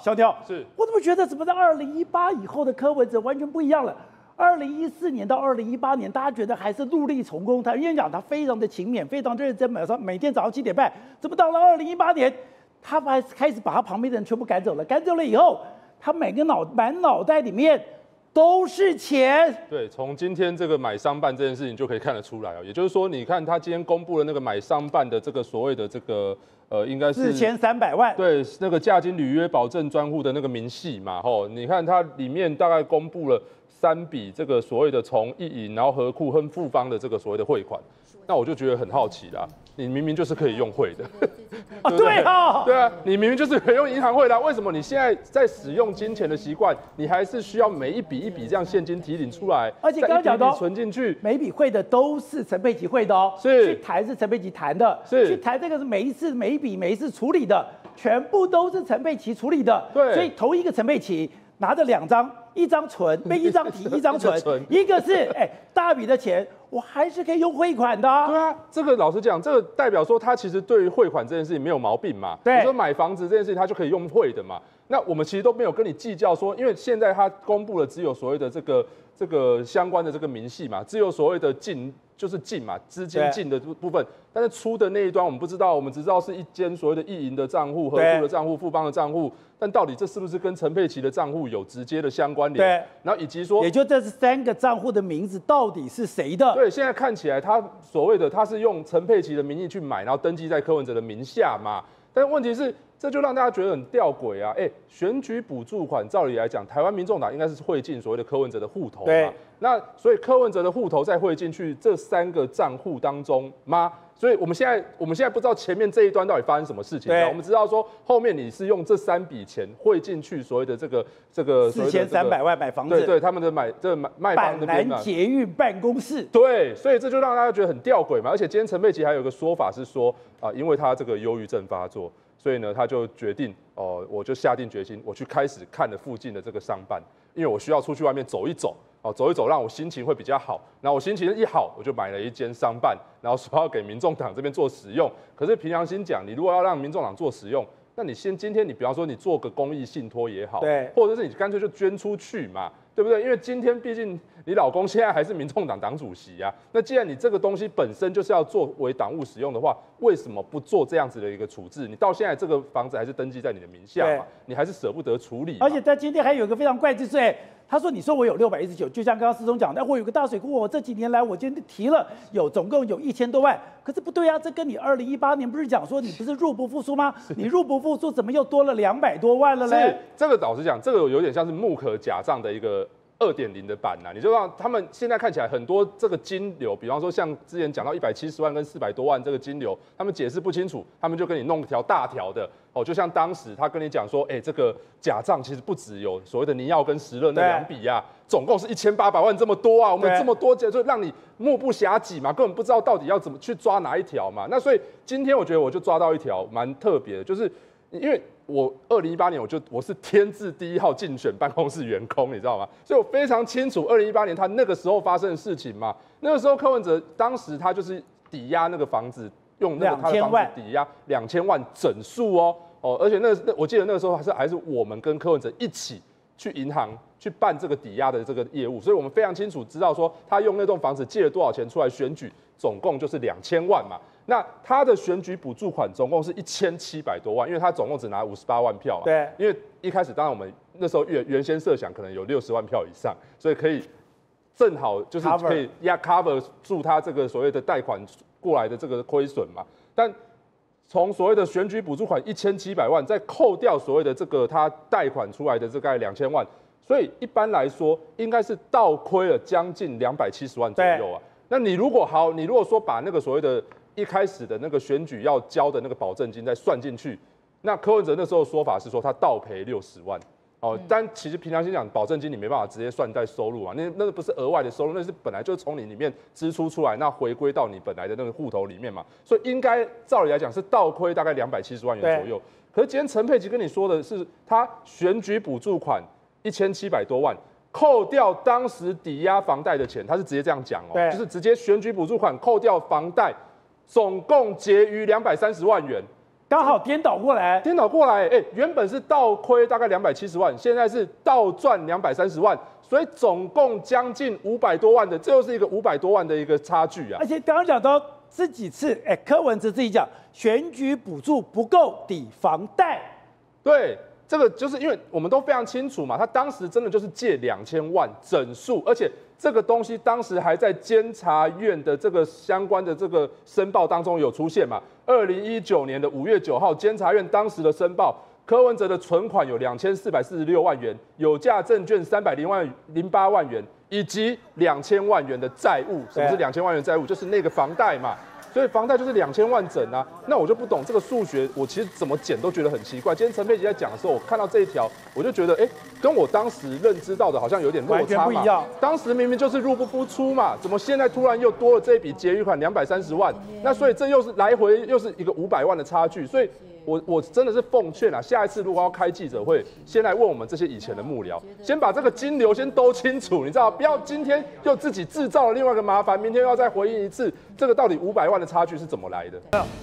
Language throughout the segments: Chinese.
萧条是我怎么觉得怎么在二零一八以后的柯文哲完全不一样了？二零一四年到二零一八年，大家觉得还是陆力从公，他演讲他非常的勤勉，非常认真，每上每天早上七点半。怎么到了二零一八年，他还开始把他旁边的人全部赶走了？赶走了以后，他每个脑满脑袋里面都是钱。对，从今天这个买商办这件事情就可以看得出来哦。也就是说，你看他今天公布了那个买商办的这个所谓的这个呃，应该是四千三百万，对，那个价金履约保证专户的那个明细嘛，吼，你看它里面大概公布了三笔这个所谓的从意银然后和库亨付方的这个所谓的汇款，那我就觉得很好奇啦，你明明就是可以用汇的，啊，对啊，对啊，你明明就是可以用银行汇的啊，为什么你现在在使用金钱的习惯，你还是需要每一笔一笔这样现金提领出来，而且再刚刚讲到存进去，每笔汇的都是陈佩琪汇的哦，是去谈是陈佩琪谈的，是去谈这个是每一次每一笔每一次处理的，全部都是陈佩琪处理的，对。所以同一个陈佩琪拿着两张，一张存，被一张提，一张存一个是哎大笔的钱，我还是可以用汇款的啊、对啊，这个老实讲，这个代表说他其实对于汇款这件事情没有毛病嘛。对你说买房子这件事情，他就可以用汇的嘛。那我们其实都没有跟你计较说，因为现在他公布了只有所谓的这个这个相关的这个明细嘛，只有所谓的进就是进嘛，资金进的部部分，但是出的那一端我们不知道，我们只知道是一间所谓的意淫的账户、和对富的账户、富邦的账户，但到底这是不是跟陈佩琪的账户有直接的相关联？对，然后以及说也就这是三个账户的名字到底是谁的？对，现在看起来他所谓的他是用陈佩琪的名义去买，然后登记在柯文哲的名下嘛。但是问题是，这就让大家觉得很吊诡啊！哎，选举补助款，照理来讲，台湾民众党应该是汇进所谓的柯文哲的户头嘛。那所以柯文哲的户头再汇进去这三个账户当中吗？所以我们现在我们现在不知道前面这一端到底发生什么事情对啊。我们知道说后面你是用这三笔钱汇进去所谓的这个这个四千三百万买房子，对对，他们的买这个买卖方板那边嘛南。捷运办公室，对，所以这就让大家觉得很吊诡嘛。而且今天陈佩琪还有一个说法是说，啊、因为他这个忧郁症发作，所以呢，他就决定，哦、我就下定决心，我去开始看了附近的这个商办，因为我需要出去外面走一走，哦、走一走，让我心情会比较好。然后我心情一好，我就买了一间商办，然后说要给民众党这边做使用。可是凭良心讲，你如果要让民众党做使用，那你先今天你比方说你做个公益信托也好，对或者是你干脆就捐出去嘛，对不对？因为今天毕竟你老公现在还是民众党党主席啊，那既然你这个东西本身就是要作为党务使用的话，为什么不做这样子的一个处置？你到现在这个房子还是登记在你的名下嘛，你还是舍不得处理，而且他今天还有一个非常怪之处，哎，他说你说我有六百一十九，就像刚刚思聪讲的，我有个大水库，我这几年来我今天提了有总共有一千多万，可是不对啊，这跟你二零一八年不是讲说你不是入不敷出吗？你入不敷出，怎么又多了两百多万了是嘞？这个老实讲，这个有点像是木可假账的一个二点零的版呐、你就让他们现在看起来很多这个金流，比方说像之前讲到一百七十万跟四百多万这个金流，他们解释不清楚，他们就跟你弄一条大条的哦，就像当时他跟你讲说，哎、这个假账其实不只有所谓的尼奥跟石勒那对两笔呀、总共是一千八百万这么多啊，我们对这么多就让你目不暇给嘛，根本不知道到底要怎么去抓哪一条嘛。那所以今天我觉得我就抓到一条蛮特别的，就是因为我二零一八年我就我是天字第一号竞选办公室员工，你知道吗？所以我非常清楚二零一八年他那个时候发生的事情嘛。那个时候柯文哲当时他就是抵押那个房子，用那个他的房子抵押两千万整数哦哦，而且那那我记得那个时候还是还是我们跟柯文哲一起去银行去办这个抵押的这个业务，所以我们非常清楚知道说他用那栋房子借了多少钱出来选举，总共就是两千万嘛。那他的选举补助款总共是一千七百多万，因为他总共只拿五十八万票啊。对因为一开始当然我们那时候原原先设想可能有六十万票以上，所以可以正好就是可以压 cover 住他这个所谓的贷款过来的这个亏损嘛。但从所谓的选举补助款一千七百万，再扣掉所谓的这个他贷款出来的这概两千万，所以一般来说应该是倒亏了将近两百七十万左右啊。那你如果好，你如果说把那个所谓的一开始的那个选举要交的那个保证金再算进去，那柯文哲那时候说法是说他倒赔六十万。哦，但其实平常心讲，保证金你没办法直接算在收入啊，那那个不是额外的收入，那是本来就是从你里面支出出来，那回归到你本来的那个户头里面嘛，所以应该照理来讲是倒亏大概两百七十万元左右。可是今天陈佩琪跟你说的是，他选举补助款一千七百多万，扣掉当时抵押房贷的钱，他是直接这样讲哦，就是直接选举补助款扣掉房贷，总共结余两百三十万元。刚好颠倒过来，颠倒过来，哎，原本是倒亏大概两百七十万，现在是倒赚两百三十万，所以总共将近五百多万的，这又是一个五百多万的一个差距啊！而且刚刚讲到这几次，哎，柯文哲自己讲选举补助不够抵房贷，对，这个就是因为我们都非常清楚嘛，他当时真的就是借两千万整数，而且。这个东西当时还在监察院的这个相关的这个申报当中有出现嘛？二零一九年的五月九号，监察院当时的申报，柯文哲的存款有两千四百四十六万元，有价证券三百零万零八万元，以及两千万元的债务。什么是两千万元债务？就是那个房贷嘛。所以房贷就是两千万整啊，那我就不懂这个数学，我其实怎么减都觉得很奇怪。今天陈佩琪在讲的时候，我看到这一条，我就觉得，哎，跟我当时认知到的好像有点落差嘛。当时明明就是入不敷出嘛，怎么现在突然又多了这一笔结余款两百三十万？那所以这又是来回又是一个五百万的差距，所以。我我真的是奉劝啊，下一次如果要开记者会，先来问我们这些以前的幕僚，先把这个金流先兜清楚，你知道，不要今天又自己制造了另外一个麻烦，明天又要再回应一次，这个到底五百万的差距是怎么来的？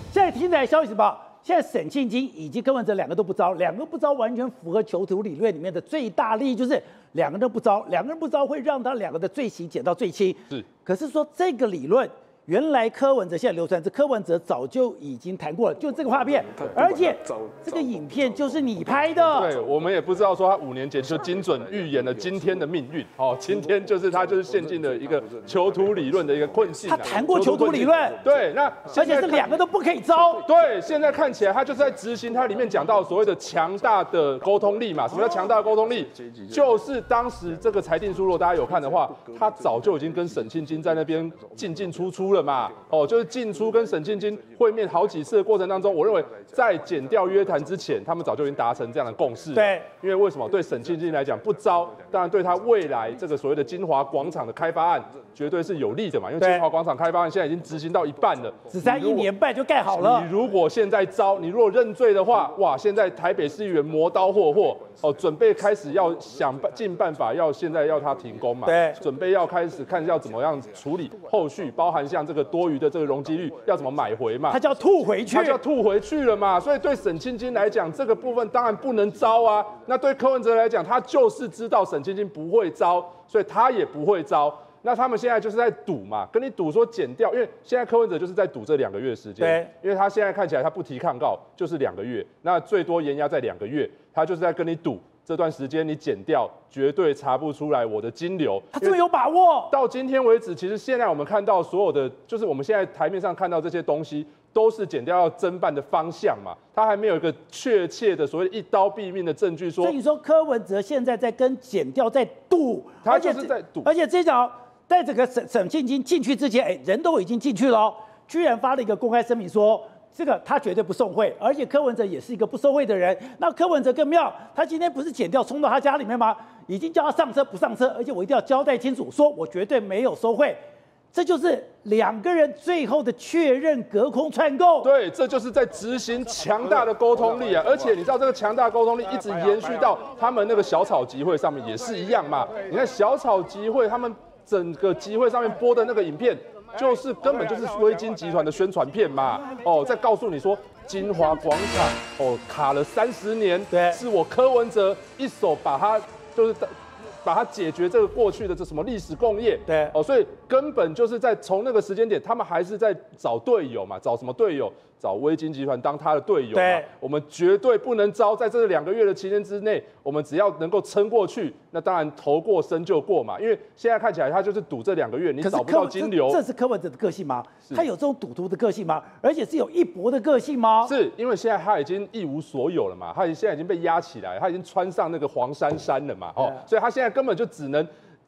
现在听起来消息什么？现在沈庆金以及柯文哲两个都不招，两个不招完全符合囚徒理论里面的最大利益，就是两个人不招，两个人不招会让他两个的罪行减到最轻。是，可是说这个理论。原来柯文哲现在流传，这柯文哲早就已经谈过了，就这个画面，而且这个影片就是你拍的。对，我们也不知道说他五年前就精准预言了今天的命运。哦，今天就是他就是陷进了一个囚徒理论的一个困境。他谈过囚徒理论。对，那而且是两个都不可以招。对，现在看起来他就是在执行，他里面讲到所谓的强大的沟通力嘛。什么叫强大的沟通力？就是当时这个裁定书，如果大家有看的话，他早就已经跟沈庆金在那边进进出出。了嘛？哦，就是进出跟沈庆金会面好几次的过程当中，我认为在减掉约谈之前，他们早就已经达成这样的共识。对，因为为什么？对沈庆金来讲不招，当然对他未来这个所谓的金华广场的开发案绝对是有利的嘛。因为金华广场开发案现在已经执行到一半了，只差一年半就盖好了。你如果现在招，你如果认罪的话，哇，现在台北市议员磨刀霍霍哦，准备开始要想办尽办法要现在要他停工嘛。对，准备要开始看要怎么样处理后续，包含像。这个多余的这个容积率要怎么买回嘛？他就要吐回去，他就要吐回去了嘛。所以对沈清金来讲，这个部分当然不能招啊。那对柯文哲来讲，他就是知道沈清金不会招，所以他也不会招。那他们现在就是在赌嘛，跟你赌说减掉，因为现在柯文哲就是在赌这两个月时间。对，因为他现在看起来他不提抗告就是两个月，那最多延压在两个月，他就是在跟你赌。这段时间你减掉，绝对查不出来我的金流。他这么有把握？到今天为止，其实现在我们看到所有的，就是我们现在台面上看到这些东西，都是减掉要侦办的方向嘛。他还没有一个确切的所谓一刀毙命的证据说。所以说柯文哲现在在跟减掉在赌，他就是在赌。而且这场在整个沈沈庆金进去之前，哎，人都已经进去了，居然发了一个公开声明说。这个他绝对不送贿，而且柯文哲也是一个不收贿的人。那柯文哲更妙，他今天不是剪掉冲到他家里面吗？已经叫他上车不上车，而且我一定要交代清楚，说我绝对没有收贿。这就是两个人最后的确认，隔空串供。对，这就是在执行强大的沟通力啊！而且你知道这个强大沟通力一直延续到他们那个小草集会上面也是一样嘛？你看小草集会他们整个集会上面播的那个影片。就是根本就是微金集团的宣传片嘛，哦，在告诉你说金华广场哦卡了三十年，对，是我柯文哲一手把它就是把它解决这个过去的这什么历史工业，对，哦，所以根本就是在从那个时间点，他们还是在找队友嘛，找什么队友？找微金集团当他的队友，对，我们绝对不能招。在这两个月的期间之内，我们只要能够撑过去，那当然头过身就过嘛。因为现在看起来他就是赌这两个月，你找不到金流。这是柯文哲的个性吗？他有这种赌徒的个性吗？而且是有一搏的个性吗？是因为现在他已经一无所有了嘛，他现在已经被压起来，他已经穿上那个黄衫衫了嘛，哦，所以他现在根本就只能，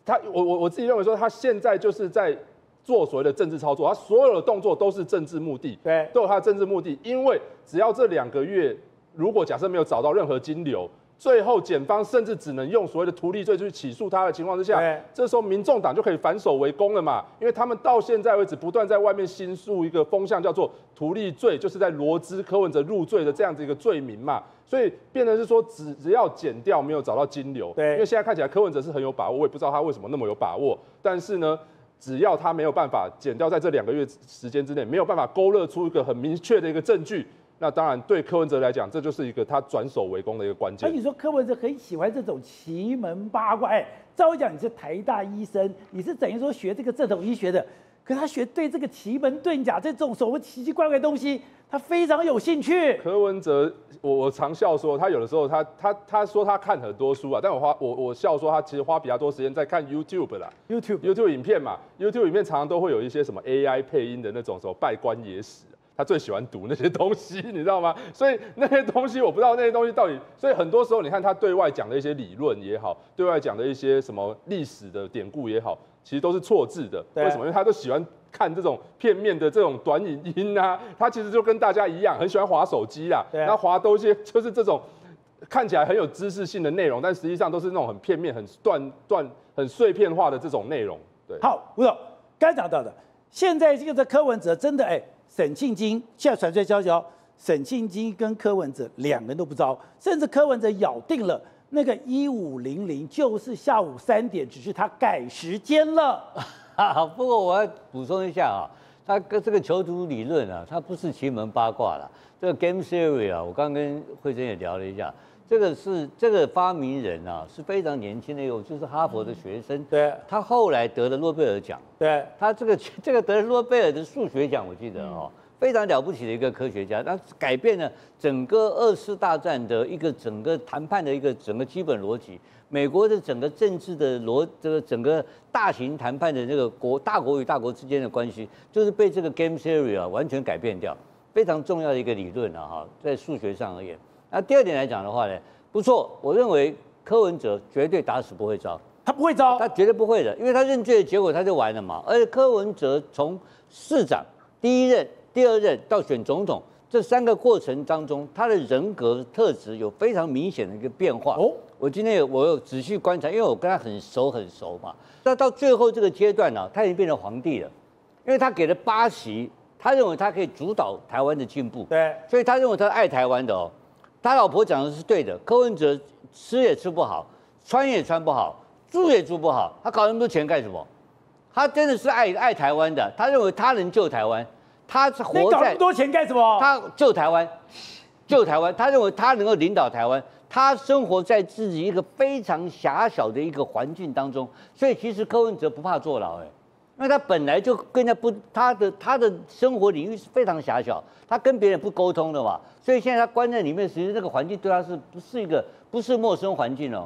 他我我我自己认为说，他现在就是在。做所谓的政治操作，他所有的动作都是政治目的，对，都有他的政治目的。因为只要这两个月，如果假设没有找到任何金流，最后检方甚至只能用所谓的图利罪去起诉他的情况之下，这时候民众党就可以反手为攻了嘛。因为他们到现在为止不断在外面新诉一个风向，叫做图利罪，就是在罗织柯文哲入罪的这样子一个罪名嘛。所以变成是说，只只要减掉没有找到金流，对，因为现在看起来柯文哲是很有把握，我也不知道他为什么那么有把握，但是呢。只要他没有办法减掉，在这两个月时间之内没有办法勾勒出一个很明确的一个证据，那当然对柯文哲来讲，这就是一个他转守为攻的一个关键。那你说柯文哲很喜欢这种奇门八卦？哎，照理讲你是台大医生，你是等于说学这个正统医学的，可他学对这个奇门遁甲这种所谓奇奇怪怪的东西，他非常有兴趣。柯文哲，我我常笑说，他有的时候他他他说他看很多书啊，但我花我我笑说他其实花比较多时间在看 YouTube 啦 YouTube YouTube 影片嘛，YouTube 影片常常都会有一些什么 AI 配音的那种什么拜官野史。他最喜欢读那些东西，你知道吗？所以那些东西我不知道那些东西到底，所以很多时候你看他对外讲的一些理论也好，对外讲的一些什么历史的典故也好，其实都是错字的。为什么？因为他都喜欢看这种片面的这种短影音啊。他其实就跟大家一样，很喜欢划手机啦。那划都些 就是这种看起来很有知识性的内容，但实际上都是那种很片面、很断断、很碎片化的这种内容。对。好，吴总刚讲到的，现在这个柯文哲真的哎。沈庆金现在传出来消息哦，沈庆金跟柯文哲两个人都不招，甚至柯文哲咬定了那个一五零零就是下午三点，只是他改时间了。好，不过我要补充一下啊，他跟这个囚徒理论啊，他不是奇门八卦了。这个 game theory 啊，我刚跟慧珍也聊了一下，这个是这个发明人啊是非常年轻的，有就是哈佛的学生。对，他后来得了诺贝尔奖。对，他这个这个得了诺贝尔的数学奖，我记得哦。非常了不起的一个科学家，那改变了整个二次大战的一个整个谈判的一个整个基本逻辑。美国的整个政治的逻，这个整个大型谈判的这个国大国与大国之间的关系，就是被这个 game theory 啊完全改变掉。非常重要的一个理论啊，哈，在数学上而言。那第二点来讲的话呢，不错，我认为柯文哲绝对打死不会招，他不会招，他绝对不会的，因为他认罪的结果他就完了嘛。而且柯文哲从市长第一任。第二任到选总统这三个过程当中，他的人格特质有非常明显的一个变化。哦，我今天我有仔细观察，因为我跟他很熟很熟嘛。那到最后这个阶段呢，他已经变成皇帝了，因为他给了八席，他认为他可以主导台湾的进步。对，所以他认为他爱台湾的哦。他老婆讲的是对的，柯文哲吃也吃不好，穿也穿不好，住也住不好，他搞那么多钱干什么？他真的是爱爱台湾的，他认为他能救台湾。他是活在，你搞那么多钱干什么？他救台湾，救台湾。他认为他能够领导台湾。他生活在自己一个非常狭小的一个环境当中，所以其实柯文哲不怕坐牢，哎，因为他本来就跟人家不，他的他的生活领域是非常狭小，他跟别人不沟通的嘛，所以现在他关在里面，其实这个环境对他是不是一个不是陌生环境哦。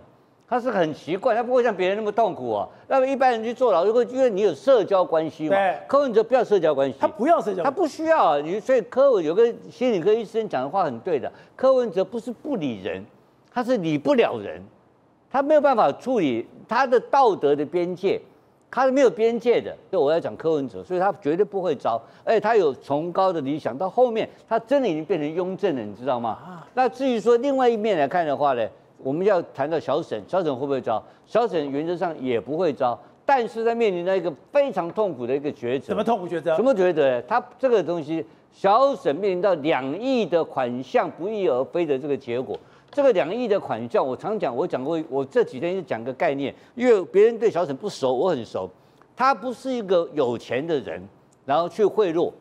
他是很奇怪，他不会像别人那么痛苦啊。那么一般人去坐牢，如果因为你有社交关系嘛，柯文哲不要社交关系，他不要社交，他不需要啊。你所以柯文有个心理科医生讲的话很对的，柯文哲不是不理人，他是理不了人，他没有办法处理他的道德的边界，他是没有边界的。就我要讲柯文哲，所以他绝对不会招，而且他有崇高的理想，到后面他真的已经变成雍正了，你知道吗？那至于说另外一面来看的话呢？我们要谈到小沈，小沈会不会招？小沈原则上也不会招，但是在面临到一个非常痛苦的一个抉择。什么痛苦抉择？什么抉择？他这个东西，小沈面临到两亿的款项不翼而飞的这个结果。这个两亿的款项，我常讲，我讲过，我这几天就讲个概念，因为别人对小沈不熟，我很熟。他不是一个有钱的人，然后去贿赂。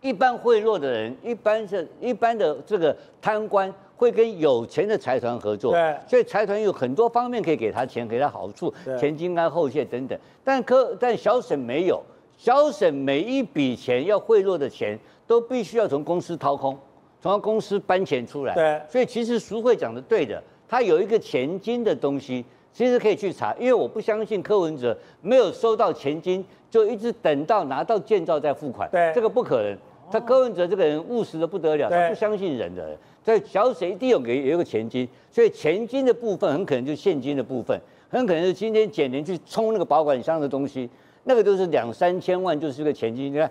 一般贿赂的人，一般是一般的这个贪官。会跟有钱的财团合作，对，所以财团有很多方面可以给他钱，给他好处，前金安后谢等等。但可但小沈没有，小沈每一笔钱要贿赂的钱，都必须要从公司掏空，从公司搬钱出来。对，所以其实苏慧讲的对的，他有一个前金的东西，其实可以去查，因为我不相信柯文哲没有收到前金，就一直等到拿到建造再付款，对，这个不可能。他柯文哲这个人务实的不得了，他不相信人的。所以小沈一定有给有一个钱金，所以钱金的部分很可能就是现金的部分，很可能是今天简年去充那个保管箱的东西，那个都是两三千万就是个钱金。你看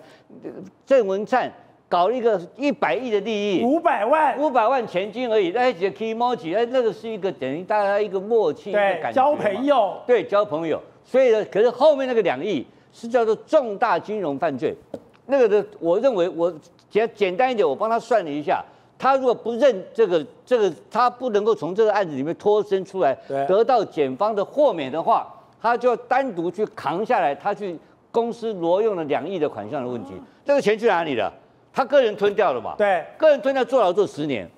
郑文灿搞一个一百亿的利益，五百万，五百万钱金而已，那几个 key m o j i 哎，那个是一个等于大家一个默契，对，交朋友，对，交朋友。所以呢，可是后面那个两亿是叫做重大金融犯罪，那个的，我认为我简简单一点，我帮他算了一下。他如果不认这个这个，他不能够从这个案子里面脱身出来，得到检方的豁免的话，他就要单独去扛下来，他去公司挪用了两亿的款项的问题，这个钱去哪里了？他个人吞掉了嘛？对，个人吞掉坐牢坐十年。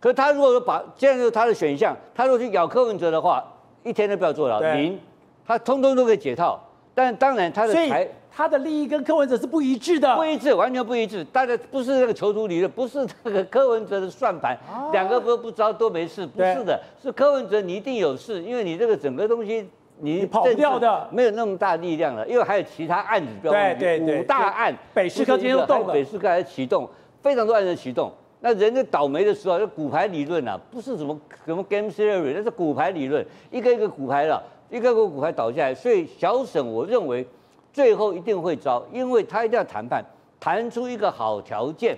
可他如果说把这样是他的选项，他如果去咬柯文哲的话，一天都不要坐牢，对零，他通通都可以解套。但当然他的台他的利益跟柯文哲是不一致的。不一致，完全不一致。大家不是那个囚徒理论，不是那个柯文哲的算盘，两个不不知道都没事，不是的，是柯文哲你一定有事，因为你这个整个东西你你跑不掉的没有那么大力量了，因为还有其他案子不要忘记对对对五大案，北市科今天都动了北市科还启动，非常多案子启动。那人家倒霉的时候，就骨牌理论啊，不是什么什么 game theory，那是骨牌理论，一个一个骨牌了，一个个骨牌倒下来。所以小沈，我认为最后一定会招，因为他一定要谈判，谈出一个好条件。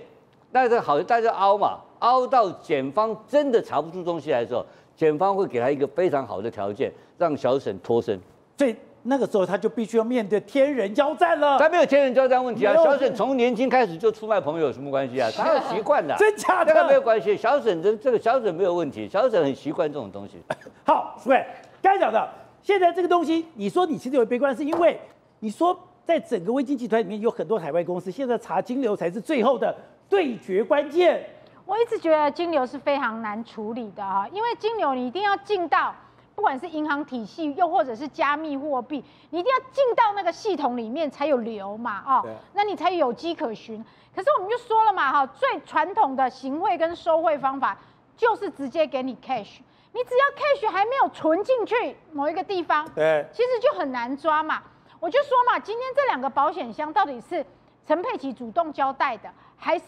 那这好，大家凹嘛，凹到检方真的查不出东西来的时候，检方会给他一个非常好的条件，让小沈脱身。所以那个时候他就必须要面对天人交战了。他没有天人交战问题啊，小沈从年轻开始就出卖朋友有什么关系啊？他有习惯的，真假的这个没有关系。小沈这这个小沈没有问题，小沈很习惯这种东西。好，诸位，该讲的，现在这个东西，你说你其实有悲观，是因为你说在整个微金集团里面有很多海外公司，现在查金流才是最后的对决关键。我一直觉得金流是非常难处理的哈，因为金流你一定要进到，不管是银行体系，又或者是加密货币，你一定要进到那个系统里面才有流嘛，哦，那你才有迹可循。可是我们就说了嘛，哈，最传统的行贿跟收贿方法就是直接给你 cash，你只要 cash 还没有存进去某一个地方，对，其实就很难抓嘛。我就说嘛，今天这两个保险箱到底是陈佩琪主动交代的，还是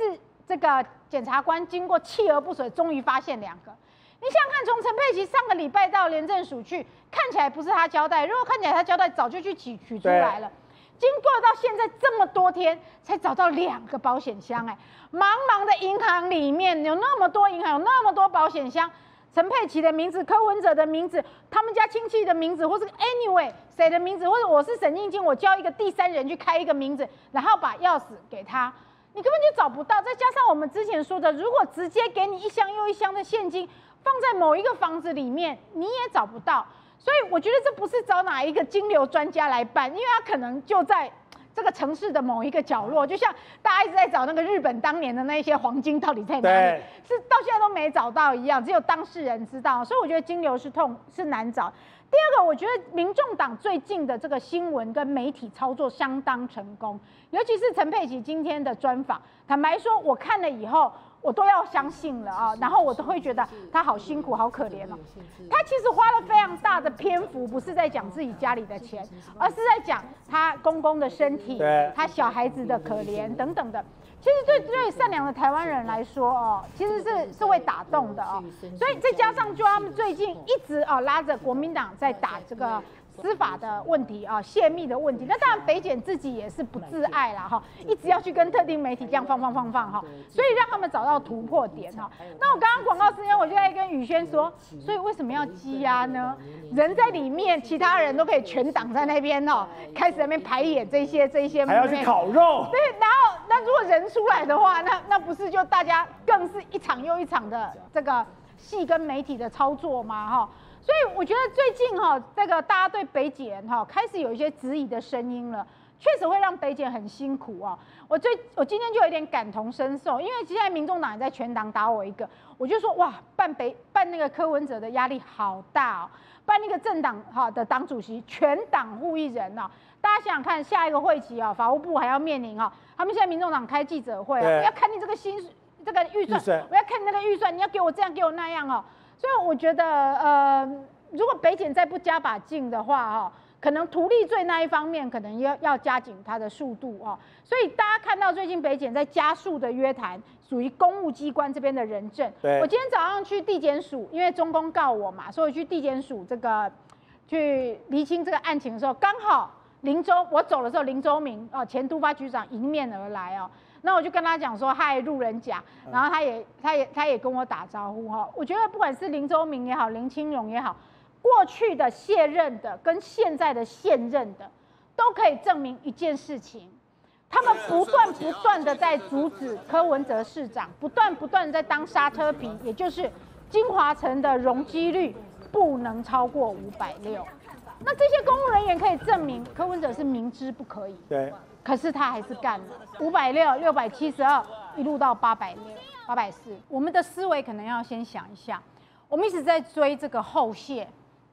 这个检察官经过锲而不舍，终于发现两个？你想想看，从陈佩琪上个礼拜到廉政署去，看起来不是他交代，如果看起来他交代，早就去取取出来了。经过到现在这么多天，才找到两个保险箱、哎，茫茫的银行里面有那么多银行，有那么多保险箱，陈佩琪的名字、柯文哲的名字、他们家亲戚的名字，或是 anyway 谁的名字，或者我是沈静静，我叫一个第三人去开一个名字，然后把钥匙给他，你根本就找不到。再加上我们之前说的，如果直接给你一箱又一箱的现金放在某一个房子里面，你也找不到。所以我觉得这不是找哪一个金流专家来办，因为他可能就在这个城市的某一个角落，就像大家一直在找那个日本当年的那些黄金到底在哪里，是到现在都没找到一样，只有当事人知道。所以我觉得金流是痛是难找。第二个，我觉得民众党最近的这个新闻跟媒体操作相当成功，尤其是陈佩琪今天的专访，坦白说，我看了以后。我都要相信了啊，然后我都会觉得他好辛苦、好可怜哦。他其实花了非常大的篇幅，不是在讲自己家里的钱，而是在讲他公公的身体，他小孩子的可怜等等的。其实对对善良的台湾人来说哦，其实是是会打动的哦。所以再加上就他们最近一直哦拉着国民党在打这个。司法的问题啊，泄密的问题，那当然北检自己也是不自爱啦哈，一直要去跟特定媒体这样放放放放哈，所以让他们找到突破点哈。那我刚刚广告时间，我就在跟宇轩说，所以为什么要羁押呢？人在里面，其他人都可以全挡在那边哦，开始在那边排演这些这些，还要去烤肉。对，然后那如果人出来的话，那那不是就大家更是一场又一场的这个戏跟媒体的操作吗？哈。所以我觉得最近哈，这个大家对北检哈开始有一些质疑的声音了，确实会让北检很辛苦啊。我最我今天就有点感同身受，因为现在民众党也在全党打我一个，我就说哇，办北办那个柯文哲的压力好大哦，办那个政党哈的党主席全党护一人哦。大家想想看，下一个会期啊，法务部还要面临啊，他们现在民众党开记者会啊，要看你这个薪这个预算，我要看你那个预算，你要给我这样给我那样哦。所以我觉得，呃，如果北检再不加把劲的话，哈，可能图利罪那一方面可能要要加紧它的速度哦。所以大家看到最近北检在加速的约谈，属于公务机关这边的人证。我今天早上去地检署，因为中公告我嘛，所以去地检署这个去厘清这个案情的时候，刚好林周我走的时候，林周明哦，前都发局长迎面而来哦。那我就跟他讲说嗨，路人甲，然后他也他也他也跟我打招呼哈。我觉得不管是林周明也好，林清荣也好，过去的卸任的跟现在的现任的，都可以证明一件事情，他们不断不断的在阻止柯文哲市长，不断不断在当刹车皮，也就是金华城的容积率不能超过五百六。那这些公务人员可以证明柯文哲是明知不可以。对。可是他还是干了五百六六百七十二，一路到八百六、八百四。我们的思维可能要先想一下，我们一直在追这个后谢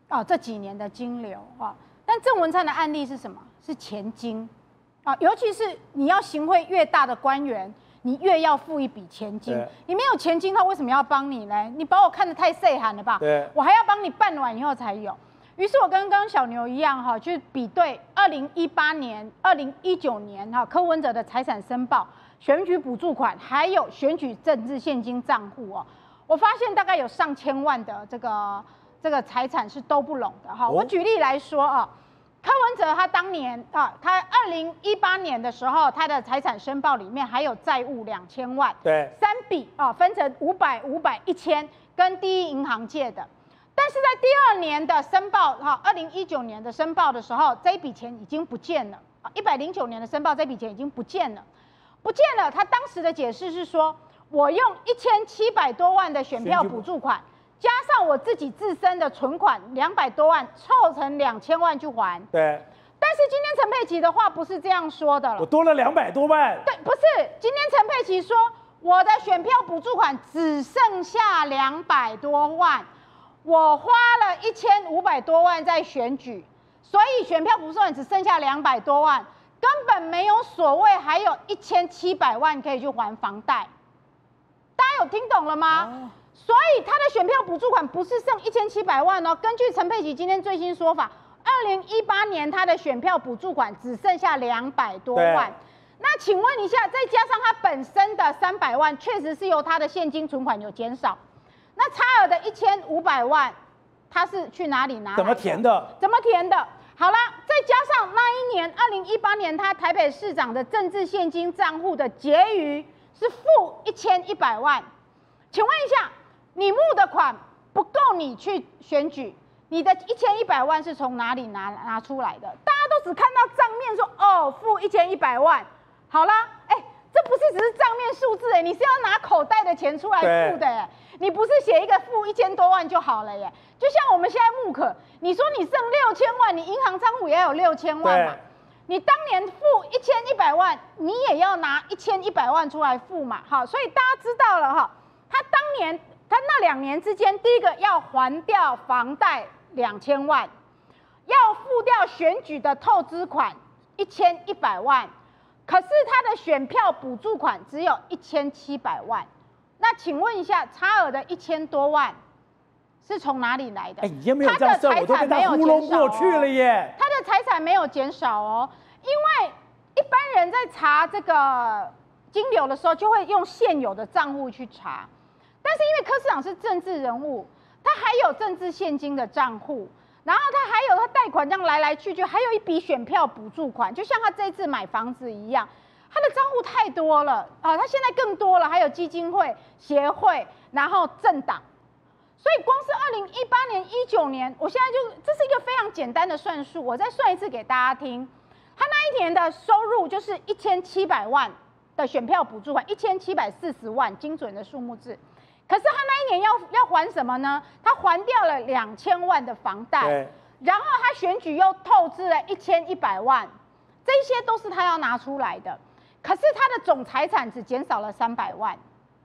啊，这几年的金流啊，但郑文灿的案例是什么？是前金啊，尤其是你要行贿越大的官员。你越要付一笔钱金，你没有钱金，他为什么要帮你呢？你把我看得太细寒了吧？对，我还要帮你办完以后才有。于是我跟刚刚小牛一样哈，去比对二零一八年、二零一九年哈柯文哲的财产申报、选举补助款，还有选举政治现金账户哦，我发现大概有上千万的这个这个财产是都不拢的哈。我举例来说啊。柯文哲他当年啊，他二零一八年的时候，他的财产申报里面还有债务两千万，对，三笔啊，分成五百、五百、一千，跟第一银行借的。但是在第二年的申报哈，二零一九年的申报的时候，这一笔钱已经不见了啊，一百零九年的申报这笔钱已经不见了，不见了。他当时的解释是说，我用一千七百多万的选票补助款。加上我自己自身的存款两百多万，凑成两千万去还。对。但是今天陈佩琪的话不是这样说的了。我多了两百多万。对，不是。今天陈佩琪说，我的选票补助款只剩下两百多万，我花了一千五百多万在选举，所以选票补助款只剩下两百多万，根本没有所谓，还有一千七百万可以去还房贷。大家有听懂了吗？所以他的选票补助款不是剩一千七百万哦。根据陈佩琪今天最新说法，二零一八年他的选票补助款只剩下两百多万。那请问一下，再加上他本身的三百万，确实是由他的现金存款有减少。那差额的一千五百万，他是去哪里拿？怎么填的？怎么填的？好了，再加上那一年二零一八年他台北市长的政治现金账户的结余是负一千一百万。请问一下。你募的款不够你去选举，你的一千一百万是从哪里拿拿出来的？大家都只看到账面说哦，负一千一百万，好啦，哎，这不是只是账面数字哎，你是要拿口袋的钱出来付的哎，你不是写一个付一千多万就好了耶？就像我们现在木可，你说你剩六千万，你银行账户也有六千万嘛？你当年付一千一百万，你也要拿一千一百万出来付嘛？好，所以大家知道了哈，他当年。他那两年之间，第一个要还掉房贷两千万，要付掉选举的透支款一千一百万，可是他的选票补助款只有一千七百万。那请问一下，差额的一千多万是从哪里来的？哎，没有这样算，我都被他糊弄过去了耶。他的财产没有减少哦，因为一般人在查这个金流的时候，就会用现有的账户去查。但是因为柯市长是政治人物，他还有政治现金的账户，然后他还有他贷款这样来来去去，还有一笔选票补助款，就像他这次买房子一样，他的账户太多了啊！他现在更多了，还有基金会、协会，然后政党，所以光是二零一八年、一九年，我现在就这是一个非常简单的算术，我再算一次给大家听，他那一年的收入就是一千七百万的选票补助款，一千七百四十万，精准的数目字。可是他那一年要要还什么呢？他还掉了两千万的房贷，然后他选举又透支了一千一百万，这些都是他要拿出来的。可是他的总财产只减少了三百万，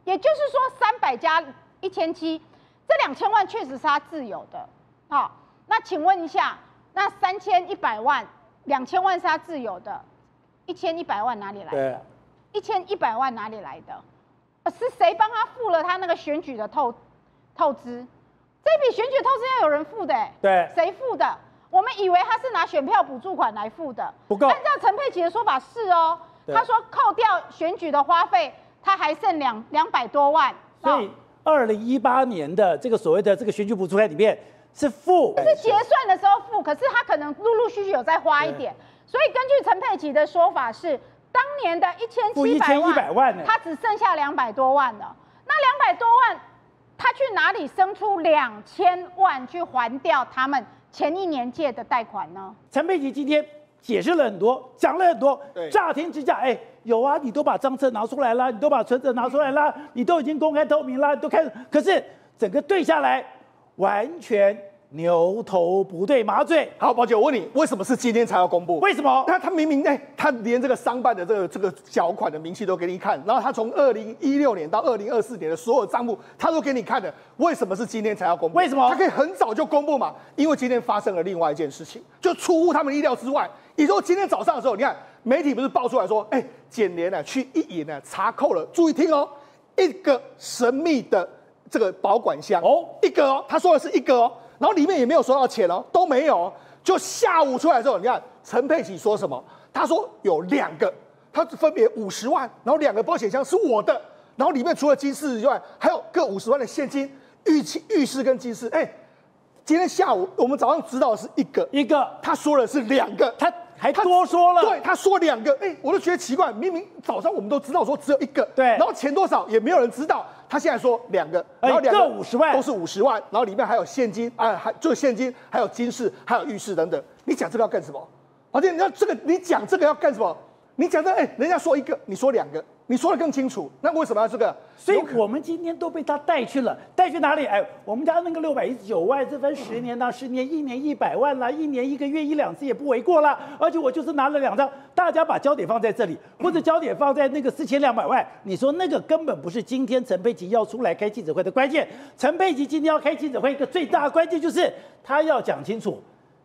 也就是说三百加一千七，这两千万确实是他自有的。好，那请问一下，那三千一百万，两千万是他自有的，一千一百万哪里来的？一千一百万哪里来的？是谁帮他付了他那个选举的透透支？这笔选举透支要有人付的，对，谁付的？我们以为他是拿选票补助款来付的，不够。按照陈佩琪的说法是哦，他说扣掉选举的花费，他还剩两两百多万。所以二零一八年的这个所谓的这个选举补助款里面是付，是结算的时候付，可是他可能陆陆续续有再花一点。所以根据陈佩琪的说法是。当年的一千七百万，他只剩下两百多万了。那两百多万，他去哪里生出两千万去还掉他们前一年借的贷款呢？陈佩琪今天解释了很多，讲了很多，乍听之下，哎，有啊，你都把账册拿出来了，你都把存折拿出来了，你都已经公开透明了，都开始，可是整个对下来完全牛头不对马嘴。好，宝姐，我问你，为什么是今天才要公布？为什么？他他明明哎，他连这个商办的这个这个缴款的明细都给你看，然后他从二零一六年到二零二四年的所有账目，他都给你看的。为什么是今天才要公布？为什么？他可以很早就公布嘛？因为今天发生了另外一件事情，就出乎他们意料之外。也就今天早上的时候，你看媒体不是爆出来说，哎，检联呢去一眼呢查扣了，注意听哦，一个神秘的这个保管箱哦，一个哦，他说的是一个哦。然后里面也没有收到钱哦，都没有。就下午出来之后，你看陈佩琪说什么？他说有两个，他分别五十万，然后两个保险箱是我的，然后里面除了金饰以外，还有各五十万的现金、玉器、玉饰跟金饰。哎，今天下午我们早上知道是一个，一个，他说的是两个，他还多说了，对，他说两个，哎，我都觉得奇怪，明明早上我们都知道说只有一个，对，然后钱多少也没有人知道。他现在说两个，然后两个五十万都是五十万，然后里面还有现金啊，还就是现金，还有金饰，还有玉饰等等。你讲这个要干什么？而且你要这个，你讲这个要干什么？你讲这，哎，人家说一个，你说两个。你说的更清楚，那为什么要这个？所以我们今天都被他带去了，带去哪里？哎，我们家那个六百一十九万，这分十年到十年，一年一百万啦，一年一个月一两次也不为过啦。而且我就是拿了两张，大家把焦点放在这里，或者焦点放在那个四千两百万。你说那个根本不是今天陈佩琪要出来开记者会的关键。陈佩琪今天要开记者会，一个最大的关键就是他要讲清楚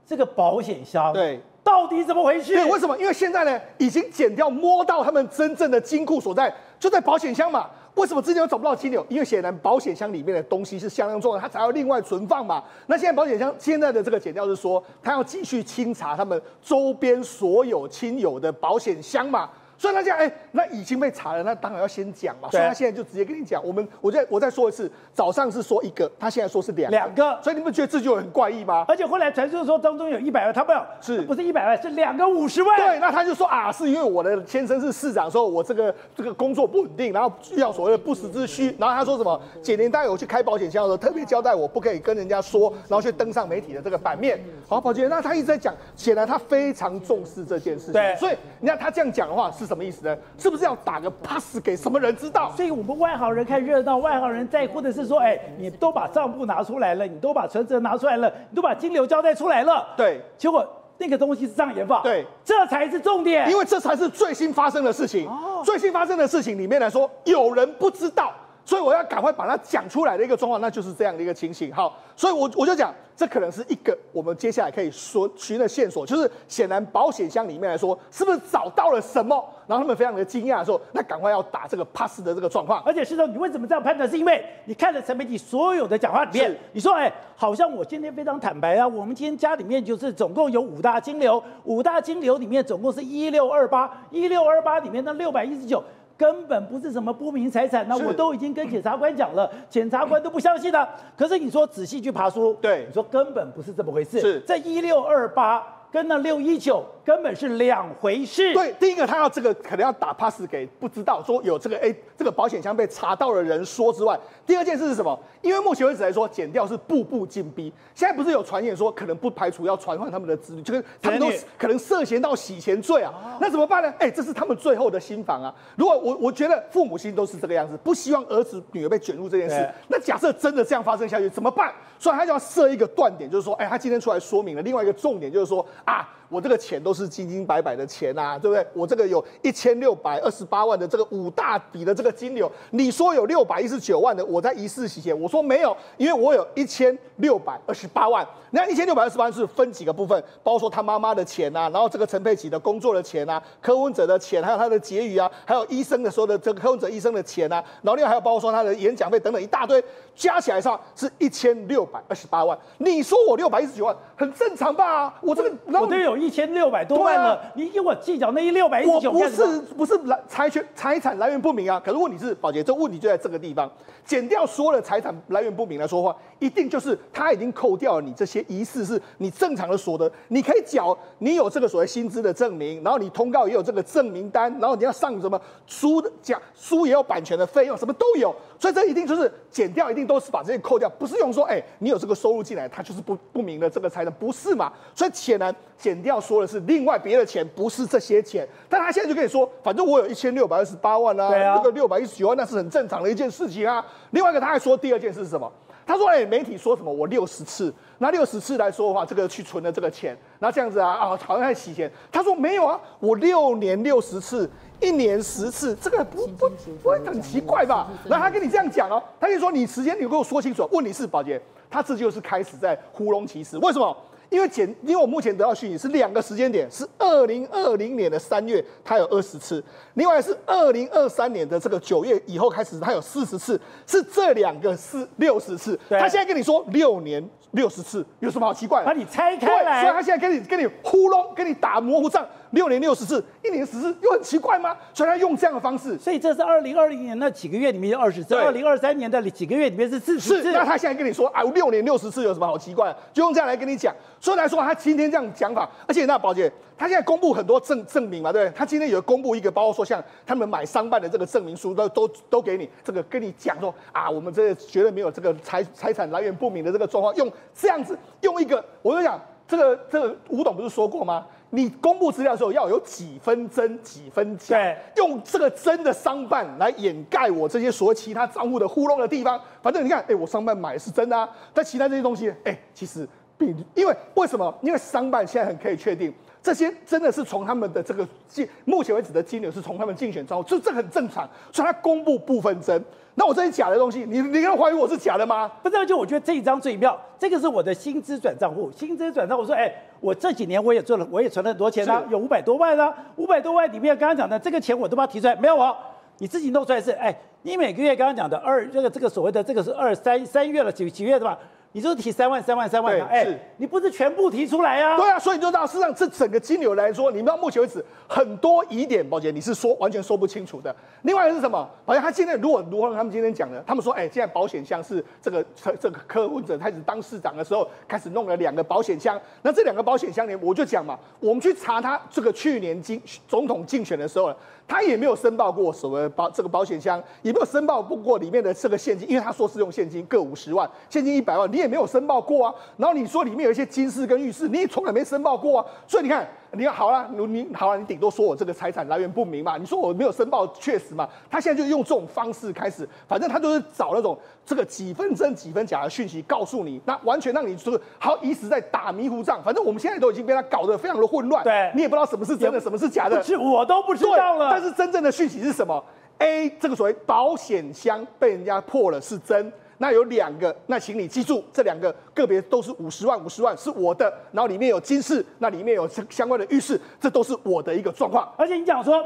这个保险箱。对。到底怎么回事？对，为什么？因为现在呢，已经剪掉摸到他们真正的金库所在，就在保险箱嘛。为什么之前又找不到金牛？因为显然保险箱里面的东西是相当重要，它才要另外存放嘛。那现在保险箱现在的这个剪掉是说，他要继续清查他们周边所有亲友的保险箱嘛。所以他讲，哎，那已经被查了，那当然要先讲嘛。所以他现在就直接跟你讲，我们，我再我再说一次，早上是说一个，他现在说是两两个，所以你们觉得这就很怪异吗？而且后来传说说当中有一百万，他不是不是一百万，是两个五十万。对，那他就说啊，是因为我的先生是市长，说我这个这个工作不稳定，然后需要所谓的不时之需。然后他说什么？简年带我去开保险箱的时候，特别交代我不可以跟人家说，然后去登上媒体的这个版面。好，宝杰，那他一直在讲，显然他非常重视这件事情。对，所以你看他这样讲的话是什么意思呢？是。不是要打个 pass 给什么人知道？所以我们外行人看热闹，外行人在乎的是说，哎，你都把账簿拿出来了，你都把存折拿出来了，你都把金流交代出来了。对，结果那个东西是障眼法。对，这才是重点，因为这才是最新发生的事情。哦最新发生的事情里面来说，有人不知道。所以我要赶快把它讲出来的一个状况，那就是这样的一个情形。好，所以我我就讲，这可能是一个我们接下来可以说寻的线索，就是显然保险箱里面来说，是不是找到了什么？然后他们非常的惊讶，说那赶快要打这个 pass 的这个状况。而且是说，你为什么这样判断？是因为你看了陈媒体所有的讲话里面，你说哎，好像我今天非常坦白啊，我们今天家里面就是总共有五大金流，五大金流里面总共是一六二八，一六二八里面的六百一十九。根本不是什么不明财产，那我都已经跟检察官讲了，检察官都不相信的。可是你说仔细去爬书，对，你说根本不是这么回事。是，在一六二八。跟那六一九根本是两回事。对，第一个他要这个可能要打 pass 给不知道说有这个哎这个保险箱被查到的人说之外，第二件事是什么？因为目前为止来说，减掉是步步紧逼。现在不是有传言说可能不排除要传唤他们的子女，就是他们都可能涉嫌到洗钱罪啊。那怎么办呢？哎，这是他们最后的心防啊。如果我我觉得父母亲都是这个样子，不希望儿子女儿被卷入这件事。那假设真的这样发生下去怎么办？所以他就要设一个断点，就是说，哎，他今天出来说明了另外一个重点，就是说。啊，我这个钱都是金金白白的钱啊，对不对？我这个有一千六百二十八万的这个五大笔的这个金流，你说有六百一十九万的我在疑似洗钱，我说没有，因为我有一千六百二十八万。那一千六百二十八万是分几个部分，包括说他妈妈的钱啊，然后这个陈佩琪的工作的钱啊，柯文哲的钱，还有他的结余啊，还有医生的说的这个柯文哲医生的钱啊，然后另外还有包括说他的演讲费等等一大堆，加起来上是一千六百二十八万。你说我六百一十九万很正常吧？我这个。我都有一千六百多万了，你给我计较那一六百一十九？我不是不是来财权财产来源不明啊。可是问题是，宝洁，这问题就在这个地方。减掉所有的财产来源不明来说话，一定就是他已经扣掉了你这些疑似是你正常的所得，你可以缴，你有这个所谓薪资的证明，然后你通告也有这个证明单，然后你要上什么书的讲书也有版权的费用，什么都有。所以这一定就是减掉，一定都是把这些扣掉，不是用说，哎，你有这个收入进来，它就是不不明的这个财产，不是嘛？所以显然。减掉说的是另外别的钱，不是这些钱。但他现在就跟你说，反正我有一千六百二十八万啊，这个六百一十九万那是很正常的一件事情啊。另外一个他还说第二件事是什么？他说：“哎，媒体说什么？我六十次，拿六十次来说的话，这个去存了这个钱，那这样子啊啊，好像在洗钱。”他说：“没有啊，我六年六十次，一年十次，这个不不不会很奇怪吧？”然后他跟你这样讲哦，他就说：“你时间你给我说清楚。”问题是，宝杰，他这就是开始在糊弄其实，为什么？因为检，因为我目前得到讯息是两个时间点，是二零二零年的三月，它有二十次；另外是二零二三年的这个九月以后开始，它有四十次，是这两个是六十次。他现在跟你说六年六十次，有什么好奇怪？把你拆开来，所以他现在跟你跟你糊弄，跟你打模糊仗。六年六十次，一年十次，又很奇怪吗？所以他用这样的方式，所以这是二零二零年那几个月里面有二十次，二零二三年的几个月里面是四十次。那他现在跟你说，哎，六年六十次有什么好奇怪？就用这样来跟你讲。所以来说，他今天这样讲法，而且那宝姐，他现在公布很多证证明嘛，对不对？他今天有公布一个，包括说像他们买商办的这个证明书，都都都给你这个跟你讲说啊，我们这绝对没有这个财财产来源不明的这个状况，用这样子用一个，我就讲这个这个吴董不是说过吗？你公布资料的时候要有几分真几分假，用这个真的商办来掩盖我这些所谓其他账户的糊弄的地方。反正你看，哎，我商办买是真的啊，但其他这些东西，哎，其实并因为为什么？因为商办现在很可以确定，这些真的是从他们的这个金目前为止的金流是从他们竞选账户，就这很正常，所以他公布部分真。那我这是假的东西，你你敢怀疑我是假的吗？不是，就我觉得这一张最妙，这个是我的薪资转账户，薪资转账。我说，哎，我这几年我也做了，我也存了很多钱啊，有五百多万啊，五百多万里面刚刚讲的这个钱我都把它提出来，没有哦，你自己弄出来是，哎，你每个月刚刚讲的二这个这个所谓的这个是二三三月了几几月的吧？你就是提三万三万三万的，哎，你不是全部提出来啊？对啊，所以你就知道，事实上这整个金流来说，你们到目前为止很多疑点，宝姐你是说完全说不清楚的。另外是什么？好像他今天如果如何他们今天讲的，他们说，哎，现在保险箱是这个这个柯文哲开始当市长的时候开始弄了两个保险箱，那这两个保险箱呢，我就讲嘛，我们去查他这个去年竞总统竞选的时候。他也没有申报过所谓保这个保险箱，也没有申报不过里面的这个现金，因为他说是用现金各五十万，现金一百万，你也没有申报过啊。然后你说里面有一些金饰跟玉饰，你也从来没申报过啊。所以你看。你看好了，你你好了，你顶多说我这个财产来源不明嘛？你说我没有申报，确实嘛？他现在就用这种方式开始，反正他就是找那种这个几分真几分假的讯息告诉你，那完全让你就是好一直在打迷糊仗。反正我们现在都已经被他搞得非常的混乱，对你也不知道什么是真的，什么是假的，是我都不知道了。但是真正的讯息是什么？A 这个所谓保险箱被人家破了是真。那有两个，那请你记住，这两个个别都是五十万，五十万是我的，然后里面有金饰，那里面有相相关的玉饰，这都是我的一个状况。而且你讲说，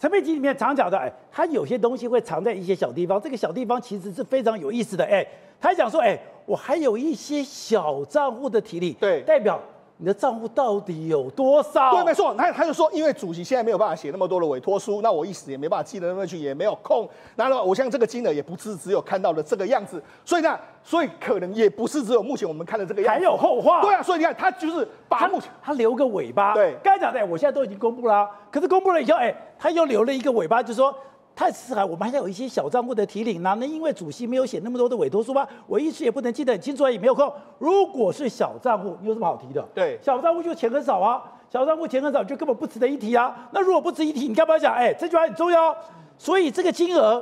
陈佩琪里面常讲的，哎，他有些东西会藏在一些小地方，这个小地方其实是非常有意思的，哎，他讲说，哎，我还有一些小账户的体力，对，代表。你的账户到底有多少？对，没错。他他就说，因为主席现在没有办法写那么多的委托书，那我一时也没办法记得那么去，也没有空。那我像这个金额也不是只有看到了这个样子，所以呢，所以可能也不是只有目前我们看的这个样子，还有后话。对啊，所以你看，他就是把目前他留个尾巴。对，刚才讲的，我现在都已经公布了，可是公布了以后，哎，他又留了一个尾巴，就是说。太四海，我们还有一些小账户的提领呢。那因为主席没有写那么多的委托书吧，我一时也不能记得很清楚，也没有空。如果是小账户，你有什么好提的？对，小账户就钱很少啊，小账户钱很少，就根本不值得一提啊。那如果不值一提，你干嘛讲？哎，这句话很重要。所以这个金额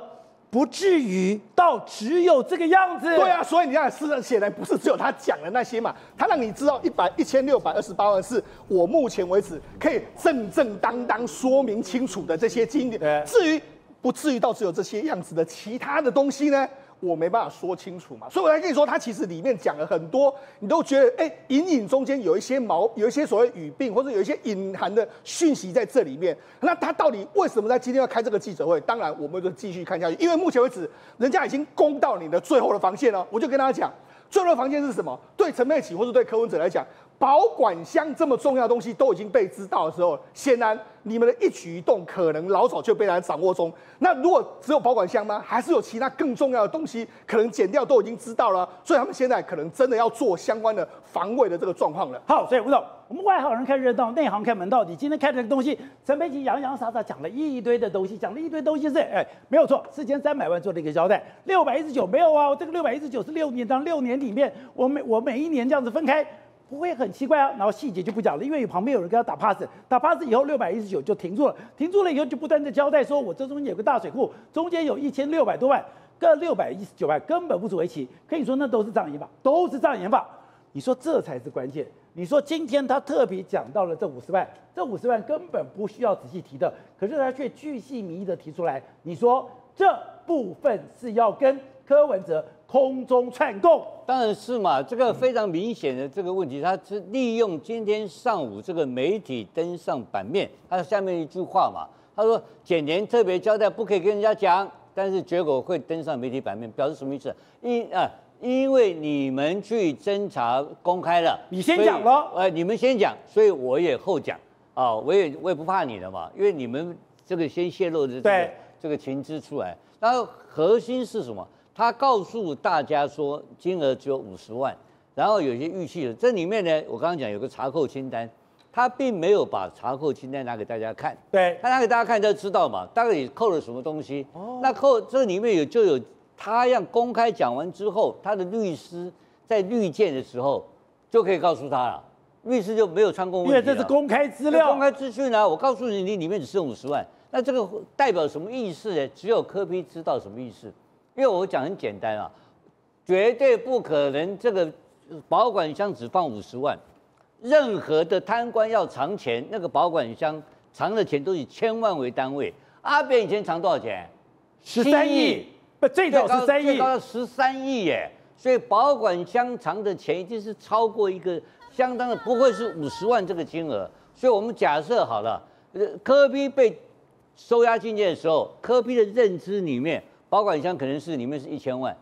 不至于到只有这个样子。对啊，所以你看，事实显然不是只有他讲的那些嘛，他让你知道一百一千六百二十八万是我目前为止可以正正当当说明清楚的这些金点。至于。不至于到只有这些样子的，其他的东西呢，我没办法说清楚嘛。所以我才跟你说，它其实里面讲了很多，你都觉得哎，隐隐中间有一些毛，有一些所谓语病，或者有一些隐含的讯息在这里面。那他到底为什么在今天要开这个记者会？当然，我们就继续看下去，因为目前为止，人家已经攻到你的最后的防线了。我就跟大家讲，最后的防线是什么？对陈佩琪或者对柯文哲来讲，保管箱这么重要的东西都已经被知道的时候，显然。你们的一举一动可能老早就被人掌握中。那如果只有保管箱吗？还是有其他更重要的东西可能剪掉都已经知道了？所以他们现在可能真的要做相关的防卫的这个状况了。好，所以吴总，我们外行人看热闹，内行看门道。你今天看这个东西，陈佩琪洋洋洒洒讲了一堆的东西，讲了一堆东西是，哎，没有错，四千三百万做了一个交代。六百一十九没有啊？我这个六百一十九是六年当六年里面，我每我每一年这样子分开。不会很奇怪啊，然后细节就不讲了，因为旁边有人跟他打 pass，打 pass 以后六百一十九就停住了，停住了以后就不断的交代说，我这中间有个大水库，中间有一千六百多万，各六百一十九万，根本不足为奇。可以说那都是障眼法，都是障眼法。你说这才是关键。你说今天他特别讲到了这五十万，这五十万根本不需要仔细提的，可是他却巨细靡遗的提出来。你说这部分是要跟柯文哲空中串供？当然是嘛，这个非常明显的这个问题，他是利用今天上午这个媒体登上版面，他下面一句话嘛，他说检联特别交代不可以跟人家讲。但是结果会登上媒体版面，表示什么意思？因啊，因为你们去侦查公开了，你先讲了，呃，你们先讲，所以我也后讲啊，我也我也不怕你的嘛，因为你们这个先泄露的这个这个情资出来，然后核心是什么？他告诉大家说金额只有五十万，然后有些预期的，这里面呢，我刚刚讲有个查扣清单。他并没有把查扣清单拿给大家看，对他拿给大家看就知道嘛，大概你扣了什么东西。哦，那扣这里面有就有他要公开讲完之后，他的律师在律见的时候就可以告诉他了，律师就没有穿过问题因为这是公开资料，公开资讯啊！我告诉你，你里面只剩五十万，那这个代表什么意思呢？只有科批知道什么意思，因为我讲很简单啊，绝对不可能这个保管箱只放五十万。任何的贪官要藏钱，那个保管箱藏的钱都以千万为单位。阿扁以前藏多少钱？十三亿，不最早十三亿，最高十三亿耶。所以保管箱藏的钱一定是超过一个相当的，不会是五十万这个金额。所以我们假设好了，科比被收押进监的时候，科比的认知里面，保管箱可能是里面是一千万，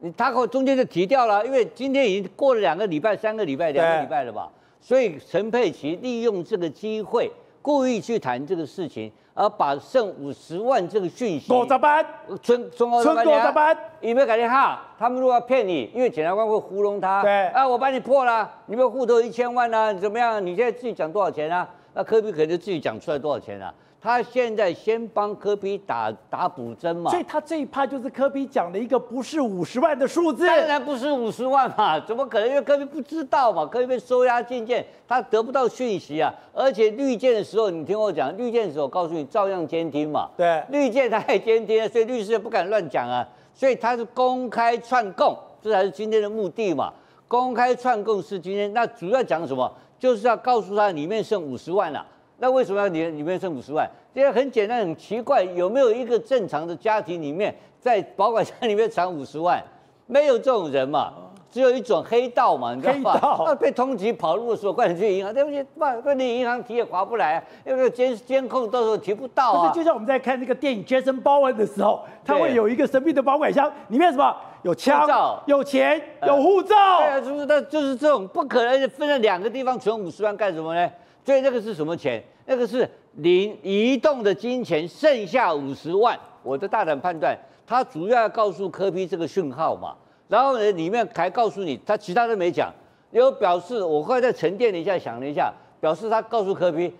你他后中间就提掉了，因为今天已经过了两个礼拜、三个礼拜、两个礼拜了吧。所以陈佩琪利用这个机会，故意去谈这个事情，而把剩五十万这个讯息，五十班，春春五十班，有没有感觉哈？他们如果要骗你，因为检察官会糊弄他，对，啊，我把你破了，你们户头一千万啊，怎么样？你现在自己讲多少钱啊？那科比可能自己讲出来多少钱啊？他现在先帮科比打打补针嘛，所以他这一趴就是科比讲了一个不是五十万的数字，当然不是五十万嘛，怎么可能？因为科比不知道嘛，科比被收押进监，他得不到讯息啊。而且绿箭的时候，你听我讲，绿箭的时候告诉你照样监听嘛，对，绿箭他也监听，所以律师也不敢乱讲啊。所以他是公开串供，这才是今天的目的嘛。公开串供是今天，那主要讲什么？就是要告诉他里面剩五十万了。那为什么要里里面剩五十万？这个很简单，很奇怪，有没有一个正常的家庭里面在保管箱里面藏五十万？没有这种人嘛，只有一种黑道嘛，你知道吗？那被通缉跑路的时候，快点去银行，对不起，不，那你银行提也划不来，啊因为监监控到时候提不到啊。可是就像我们在看那个电影《Jason Bourne》的时候，他会有一个神秘的保管箱，里面什么？有枪、有钱、有护照。对啊，是不是那就是这种不可能分了两个地方存五十万干什么呢？所以那个是什么钱？那个是零移动的金钱，剩下五十万。我的大胆判断，他主要要告诉科比这个讯号嘛。然后呢，里面还告诉你，他其他都没讲。有表示，我后来再沉淀了一下，想了一下，表示他告诉科比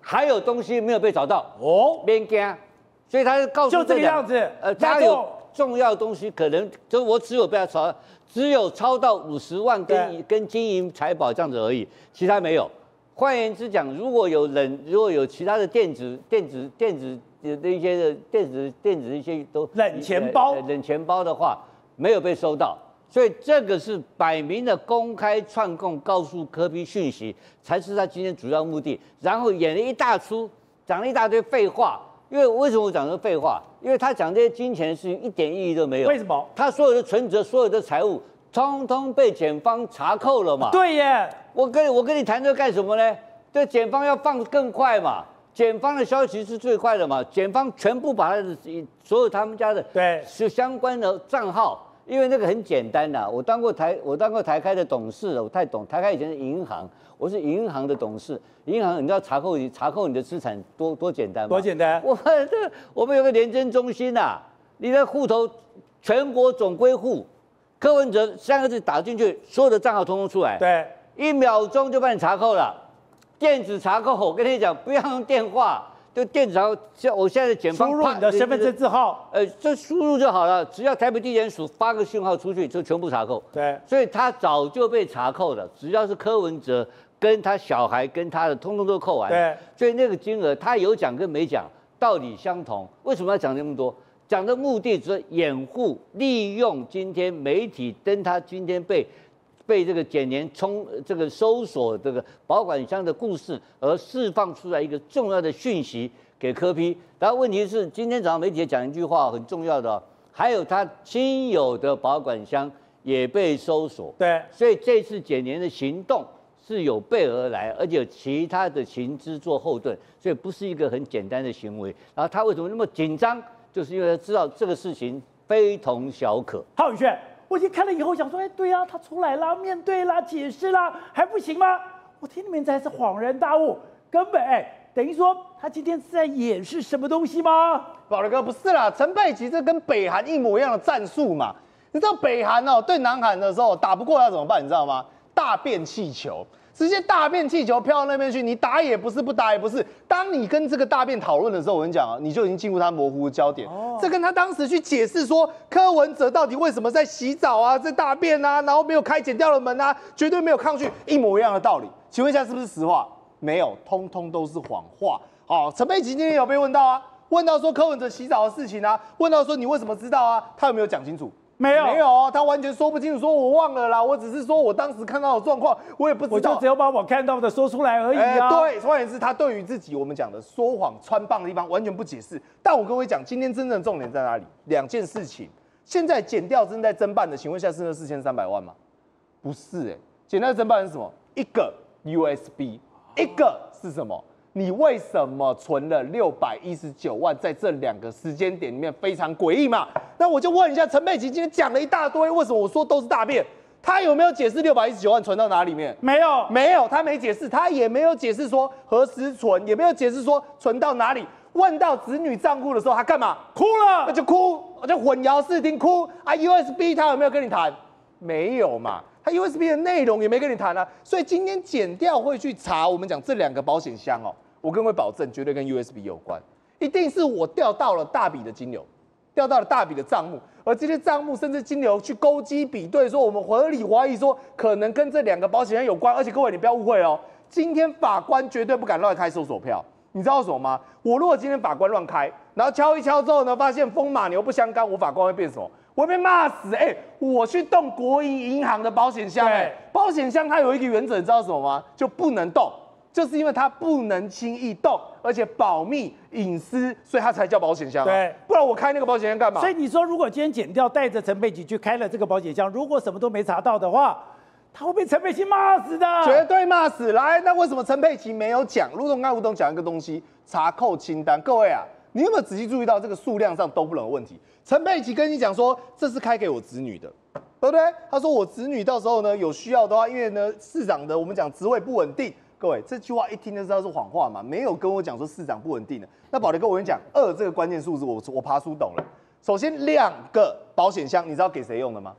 还有东西没有被找到哦，边惊。所以他就告诉就这个样子。呃，他有重要东西，可能就我只有被他抄，只有抄到五十万跟跟金银财宝这样子而已，其他没有。换言之讲，如果有冷，如果有其他的电子、电子、电子的一些的电子、电子一些都冷钱包、冷钱包的话，没有被收到，所以这个是摆明的公开串供，告诉科比讯息，才是他今天主要目的。然后演了一大出，讲了一大堆废话。因为为什么我讲这废话？因为他讲这些金钱的事情一点意义都没有。为什么？他所有的存折、所有的财物。通通被检方查扣了嘛？对耶，我跟我跟你谈这干什么呢？这，检方要放更快嘛？检方的消息是最快的嘛？检方全部把他的所有他们家的对是相关的账号，因为那个很简单的，我当过台我当过台开的董事，我太懂台开以前是银行，我是银行的董事，银行你知道查扣你查扣你的资产多多简单吗？多简单？我这我们有个廉政中心呐，你的户头全国总归户。柯文哲三个字打进去，所有的账号通通出来，对，一秒钟就帮你查扣了。电子查扣，我跟你讲，不要用电话，就电子查扣。像我现在的检方，输入你的身份证字号，呃，就输入就好了。只要台北地检署发个讯号出去，就全部查扣。对，所以他早就被查扣了。只要是柯文哲跟他小孩跟他的，通通都扣完。对，所以那个金额他有讲跟没讲道理相同。为什么要讲那么多？讲的目的只是掩护、利用今天媒体登他今天被被这个检年冲这个搜索这个保管箱的故事，而释放出来一个重要的讯息给柯批。然后问题是，今天早上媒体也讲一句话很重要的哦，还有他亲友的保管箱也被搜索。对，所以这次检年的行动是有备而来，而且有其他的情资做后盾，所以不是一个很简单的行为。然后他为什么那么紧张？就是因为他知道这个事情非同小可。浩宇轩，我已经看了以后想说，哎，对啊，他出来啦，面对啦，解释啦，还不行吗？我听你们才是恍然大悟，根本哎，等于说他今天是在演示什么东西吗？宝德哥不是啦，陈佩琪这跟北韩一模一样的战术嘛。你知道北韩哦对南韩的时候打不过要怎么办？你知道吗？大便气球。直接大便气球飘到那边去，你打也不是，不打也不是。当你跟这个大便讨论的时候，我跟你讲啊，你就已经进入他模糊的焦点。哦，这跟他当时去解释说柯文哲到底为什么在洗澡啊，在大便啊，然后没有开剪掉了门啊，绝对没有抗拒，一模一样的道理。请问一下，是不是实话？没有，通通都是谎话。好，陈佩琪今天有被问到啊，问到说柯文哲洗澡的事情啊，问到说你为什么知道啊？他有没有讲清楚？没有，没有，他完全说不清楚，说我忘了啦，我只是说我当时看到的状况，我也不知道，我就只有把我看到的说出来而已啊。对，换言之，他对于自己我们讲的说谎穿帮的地方完全不解释。但我跟各位讲，今天真正的重点在哪里？两件事情，现在减掉正在侦办的，请问一下是那四千三百万吗？不是，哎，减掉侦办是什么？一个 USB，一个是什么？你为什么存了六百一十九万？在这两个时间点里面非常诡异嘛？那我就问一下陈佩琪，今天讲了一大堆，为什么我说都是大便？他有没有解释六百一十九万存到哪里面？没有，没有，他没解释，他也没有解释说何时存，也没有解释说存到哪里。问到子女账户的时候，他干嘛？哭了，那就哭，就混淆视听，哭啊！USB 他有没有跟你谈？没有嘛？他 USB 的内容也没跟你谈啊。所以今天剪掉会去查我们讲这两个保险箱哦。我跟各位保证，绝对跟 USB 有关，一定是我调到了大笔的金流，调到了大笔的账目，而这些账目甚至金流去勾稽比对，说我们合理怀疑说可能跟这两个保险箱有关，而且各位你不要误会哦，今天法官绝对不敢乱开搜索票，你知道什么吗？我如果今天法官乱开，然后敲一敲之后呢，发现风马牛不相干，我法官会变什么？我会被骂死！哎，我去动国营银行的保险箱，哎，保险箱它有一个原则，你知道什么吗？就不能动。就是因为它不能轻易动，而且保密隐私，所以它才叫保险箱。对，不然我开那个保险箱干嘛？所以你说，如果今天剪掉带着陈佩琪去开了这个保险箱，如果什么都没查到的话，他会被陈佩琪骂死的，绝对骂死。来，那为什么陈佩琪没有讲？陆总刚吴董讲一个东西，查扣清单。各位啊，你有没有仔细注意到这个数量上都不能有问题？陈佩琪跟你讲说，这是开给我子女的，对不对？他说我子女到时候呢有需要的话，因为呢市长的我们讲职位不稳定。各位，这句话一听就知道是谎话嘛，没有跟我讲说市长不稳定的。那宝德哥，我跟你讲，二这个关键数字，我我爬书懂了。首先，两个保险箱，你知道给谁用的吗？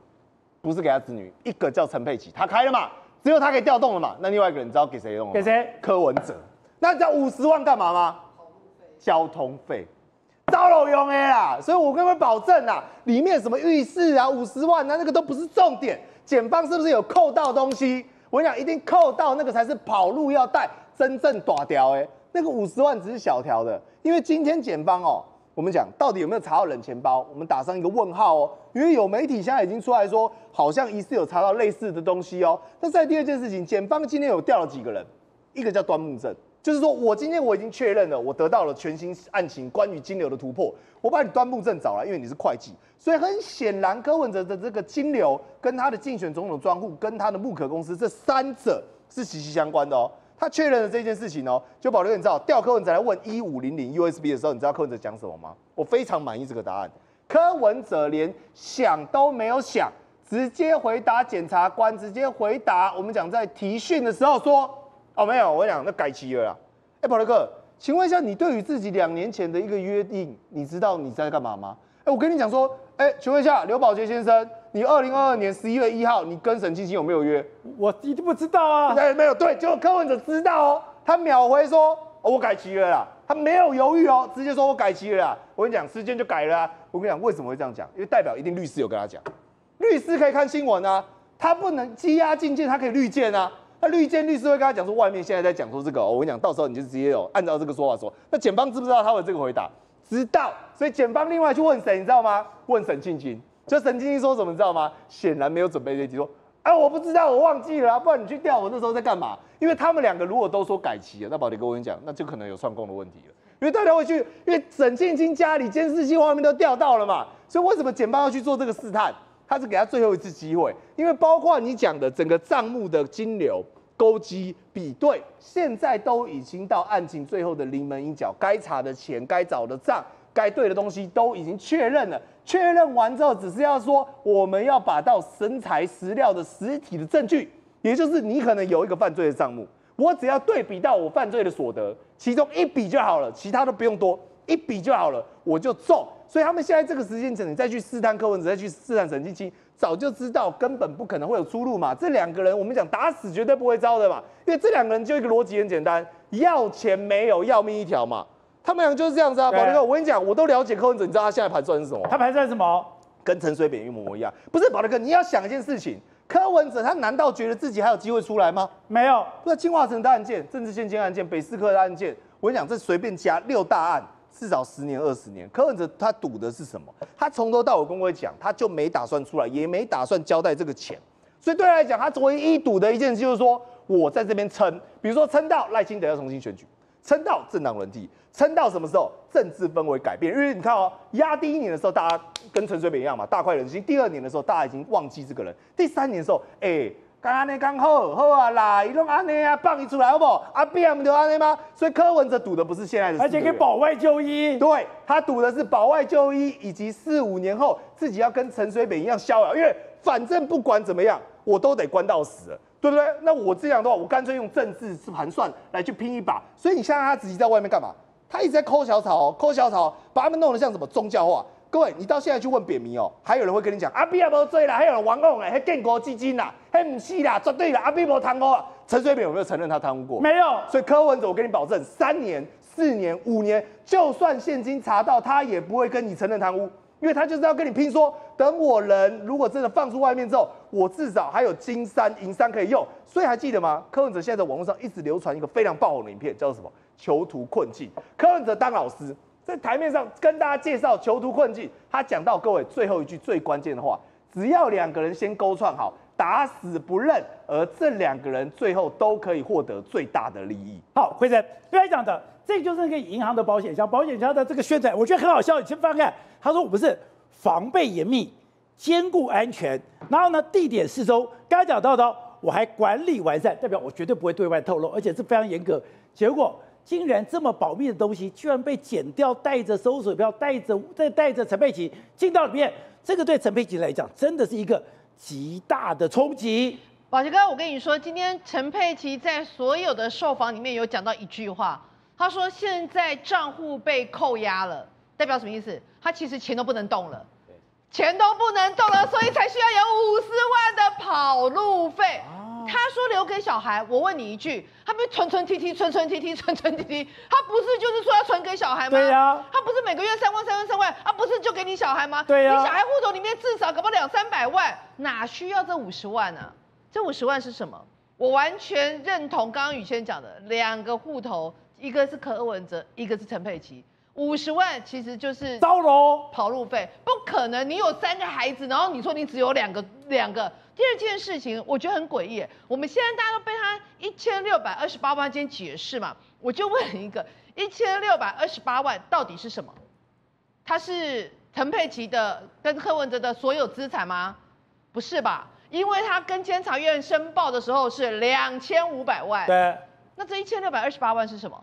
不是给他子女，一个叫陈佩琪，他开了嘛，只有他可以调动了嘛。那另外一个人，你知道给谁用？给谁？柯文哲。那叫五十万干嘛吗？交通费，招老用 A 啦。所以我跟各位保证啊，里面什么浴室啊，五十万啊，那个都不是重点。检方是不是有扣到东西？我讲一定扣到那个才是跑路要带真正大条哎，那个五十万只是小条的，因为今天检方哦，我们讲到底有没有查到冷钱包，我们打上一个问号哦，因为有媒体现在已经出来说，好像疑似有查到类似的东西哦。那在第二件事情，检方今天有调了几个人，一个叫端木正。就是说，我今天我已经确认了，我得到了全新案情关于金流的突破。我把你端木正找来，因为你是会计，所以很显然柯文哲的这个金流跟他的竞选总统专户跟他的木可公司这三者是息息相关的哦。他确认了这件事情哦，就保留你知道，调柯文哲来问一五零零 USB 的时候，你知道柯文哲讲什么吗？我非常满意这个答案。柯文哲连想都没有想，直接回答检察官，直接回答我们讲在提讯的时候说。哦，没有，我讲那改期了啦。哎，保罗哥，请问一下，你对于自己两年前的一个约定，你知道你在干嘛吗？哎，我跟你讲说，哎，请问一下刘宝杰先生，你二零二二年十一月一号，你跟沈清清有没有约？我一定不知道啊。哎，没有，对，就柯文哲知道哦，他秒回说，我改期了啦，他没有犹豫哦，直接说我改期了。啦。我跟你讲，时间就改了。我跟你讲，为什么会这样讲？因为代表一定律师有跟他讲，律师可以看新闻啊，他不能羁押进见，他可以绿见啊。那绿建律师会跟他讲说，外面现在在讲说这个，我跟你讲，到时候你就直接有按照这个说法说。那检方知不知道他会这个回答？知道，所以检方另外去问谁，你知道吗？问沈庆金，就沈庆金说什么，你知道吗？显然没有准备这题，说啊我不知道，我忘记了、不然你去调我那时候在干嘛？因为他们两个如果都说改期了，那宝迪哥我跟你讲，那就可能有串供的问题了。因为大家会去，因为沈庆金家里监视器画面都调到了嘛，所以为什么检方要去做这个试探？他是给他最后一次机会，因为包括你讲的整个账目的金流。勾稽比对，现在都已经到案情最后的临门一脚，该查的钱、该找的账、该对的东西都已经确认了。确认完之后，只是要说我们要把到身材实料的实体的证据，也就是你可能有一个犯罪的账目，我只要对比到我犯罪的所得，其中一笔就好了，其他都不用多，一笔就好了，我就中。所以他们现在这个时间点，你再去试探柯文哲，再去试探沈清清，早就知道根本不可能会有出路嘛。这两个人，我们讲打死绝对不会招的嘛，因为这两个人就一个逻辑很简单，要钱没有，要命一条嘛。他们两个就是这样子啊。宝哥，我跟你讲，我都了解柯文哲，你知道他现在盘算是什么？他盘算什么？跟陈水扁一模一样。不是宝哥，你要想一件事情，柯文哲他难道觉得自己还有机会出来吗？没有。那清华城的案件、政治献金案件、北四科的案件，我跟你讲，这随便加六大案。至少十年二十年，柯文哲他赌的是什么？他从头到尾跟我讲，他就没打算出来，也没打算交代这个钱。所以对他来讲，他唯一赌的一件事就是说，我在这边撑，比如说撑到赖清德要重新选举，撑到政党轮替，撑到什么时候政治氛围改变？因为你看哦，压第一年的时候，大家跟陈水扁一样嘛，大快人心；第二年的时候，大家已经忘记这个人；第三年的时候，哎。刚安尼刚好，好啊啦，伊拢安尼啊，放伊出来好不？阿 B M 就安尼吗？所以柯文哲赌的不是现在的，而且可以保外就医。对他赌的是保外就医，以及四五年后自己要跟陈水扁一样逍遥，因为反正不管怎么样，我都得关到死，对不对？那我这样的话，我干脆用政治盘算来去拼一把。所以你现在他自己在外面干嘛？他一直在抠小草，抠小草，把他们弄得像什么宗教化。各位，你到现在去问扁民哦，还有人会跟你讲阿也无罪啦，还有人玩弄哎，还建国基金啦，还唔是啦，绝对啦，阿 B 无贪污啊。陈水扁有没有承认他贪污过？没有。所以柯文哲，我跟你保证，三年、四年、五年，就算现金查到，他也不会跟你承认贪污，因为他就是要跟你拼说，等我人如果真的放出外面之后，我至少还有金山银山可以用。所以还记得吗？柯文哲现在在网络上一直流传一个非常爆红的影片，叫做什么？囚徒困境。柯文哲当老师。在台面上跟大家介绍囚徒困境，他讲到各位最后一句最关键的话，只要两个人先勾串好，打死不认，而这两个人最后都可以获得最大的利益。好，辉生，刚才讲的，这就是那个银行的保险箱，保险箱的这个宣传，我觉得很好笑。你先翻看，他说我们是防备严密，兼顾安全，然后呢地点四周，刚才讲到的，我还管理完善，代表我绝对不会对外透露，而且是非常严格。结果。竟然这么保密的东西，居然被剪掉，带着搜索票，带着再带着陈佩琪进到里面，这个对陈佩琪来讲，真的是一个极大的冲击。宝杰哥，我跟你说，今天陈佩琪在所有的受访里面有讲到一句话，他说现在账户被扣押了，代表什么意思？他其实钱都不能动了，钱都不能动了，所以才需要有五十万的跑路费。他说留给小孩，我问你一句，他不是存存提提，存存提提，存存提提，他不是就是说要存给小孩吗？对呀。他不是每个月三万三万三万，他不是就给你小孩吗？对呀。你小孩户头里面至少搞不两三百万，哪需要这五十万呢？这五十万是什么？我完全认同刚刚宇轩讲的，两个户头，一个是柯文哲，一个是陈佩琪。五十万其实就是招楼跑路费，不可能。你有三个孩子，然后你说你只有两个两个。第二件事情，我觉得很诡异。我们现在大家都被他一千六百二十八万间解释嘛，我就问一个：一千六百二十八万到底是什么？他是陈佩琪的跟柯文哲的所有资产吗？不是吧？因为他跟监察院申报的时候是两千五百万。对。那这一千六百二十八万是什么？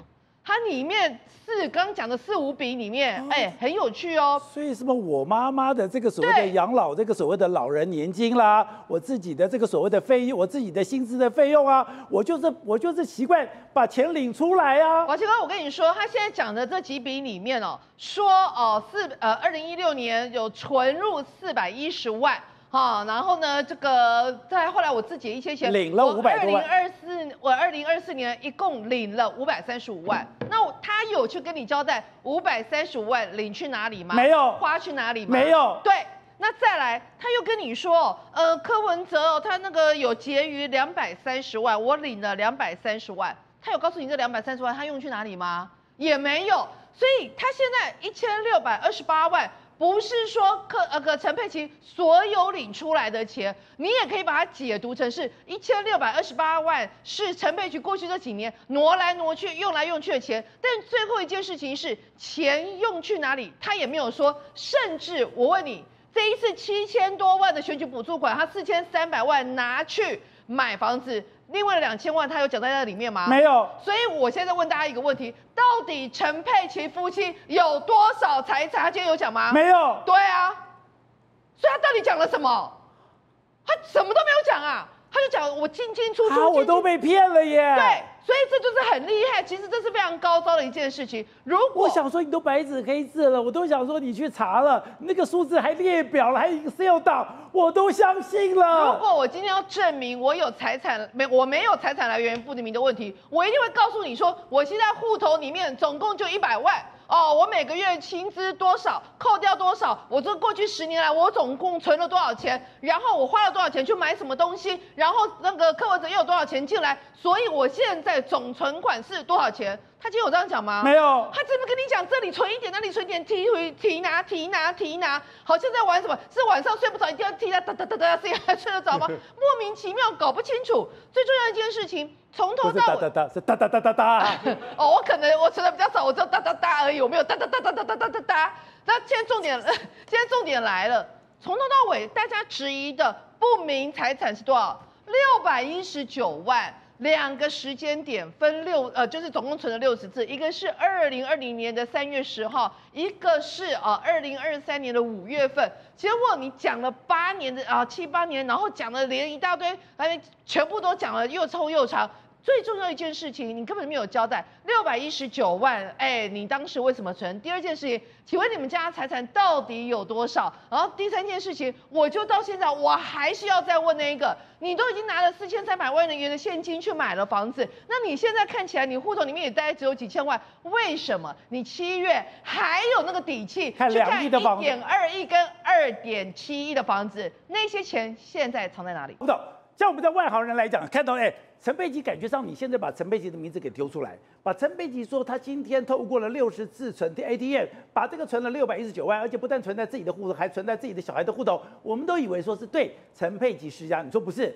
它里面四刚讲的四五笔里面，哎，很有趣哦。所以什么我妈妈的这个所谓的养老，这个所谓的老人年金啦，我自己的这个所谓的费用，我自己的薪资的费用啊，我就是我就是习惯把钱领出来啊。王奇哥，我跟你说，他现在讲的这几笔里面哦，说哦四呃二零一六年有存入四百一十万。啊，然后呢，这个在后来我自己一些钱领了五百多万。二零二四，我二零二四年一共领了五百三十五万。那他有去跟你交代五百三十五万领去哪里吗？没有。花去哪里吗？没有。对，那再来，他又跟你说，呃，柯文哲哦他那个有结余两百三十万，我领了两百三十万。他有告诉你这两百三十万他用去哪里吗？也没有。所以他现在一千六百二十八万，不是说柯呃个陈佩琪所有领出来的钱，你也可以把它解读成是一千六百二十八万是陈佩琪过去这几年挪来挪去、用来用去的钱。但最后一件事情是钱用去哪里，他也没有说。甚至我问你，这一次七千多万的选举补助款，他四千三百万拿去买房子。另外的两千万，他有讲在那里面吗？没有。所以我现在问大家一个问题：到底陈佩琪夫妻有多少财产？他今天有讲吗？没有。对啊，所以他到底讲了什么？他什么都没有讲啊。他就讲我进进出出，我都被骗了耶。对，所以这就是很厉害。其实这是非常高招的一件事情。如果我想说你都白纸黑字了，我都想说你去查了，那个数字还列表了，还 Excel 到，我都相信了。如果我今天要证明我有财产没，我没有财产来源不明的问题，我一定会告诉你说，我现在户头里面总共就一百万。哦，我每个月薪资多少，扣掉多少？我这过去十年来，我总共存了多少钱？然后我花了多少钱去买什么东西？然后那个柯文哲又有多少钱进来？所以我现在总存款是多少钱？他今天有这样讲吗？没有，他怎么跟你讲？这里存一点，那里存一点，提回提拿提拿提拿，好像在玩什么？是晚上睡不着一定要提他哒哒哒哒，这样还睡得着吗？莫名其妙，搞不清楚。最重要一件事情，从头到尾哒哒哒是哒哒哒哒哒。哦，我可能我存的比较少，我只有哒哒哒而已，我没有哒哒哒哒哒哒哒哒哒。那现在重点，现在重点来了，从头到尾大家质疑的不明财产是多少？六百一十九万。两个时间点分六，呃，就是总共存了六十次，一个是二零二零年的三月十号，一个是啊二零二三年的五月份。结果你讲了八年的啊七八年，然后讲了连一大堆，哎，全部都讲了又臭又长。最重要一件事情，你根本没有交代，六百一十九万，哎，你当时为什么存？第二件事情，请问你们家财产到底有多少？然后第三件事情，我就到现在我还是要再问那一个，你都已经拿了四千三百万元的现金去买了房子，那你现在看起来你户头里面也大概只有几千万，为什么你七月还有那个底气去看一点二亿跟二点七亿的房子？那些钱现在藏在哪里？不懂。像我们在外行人来讲，看到哎。陈佩琪感觉上，你现在把陈佩琪的名字给丢出来，把陈佩琪说他今天透过了六十次存 ATM，把这个存了六百一十九万，而且不但存在自己的户头，还存在自己的小孩的户头。我们都以为说是对陈佩琪施压，你说不是？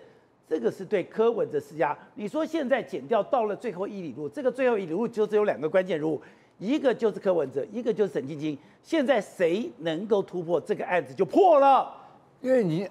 这个是对柯文哲施压。你说现在减掉到了最后一里路，这个最后一里路就只有两个关键人物，一个就是柯文哲，一个就是沈晶晶。现在谁能够突破这个案子就破了，因为你。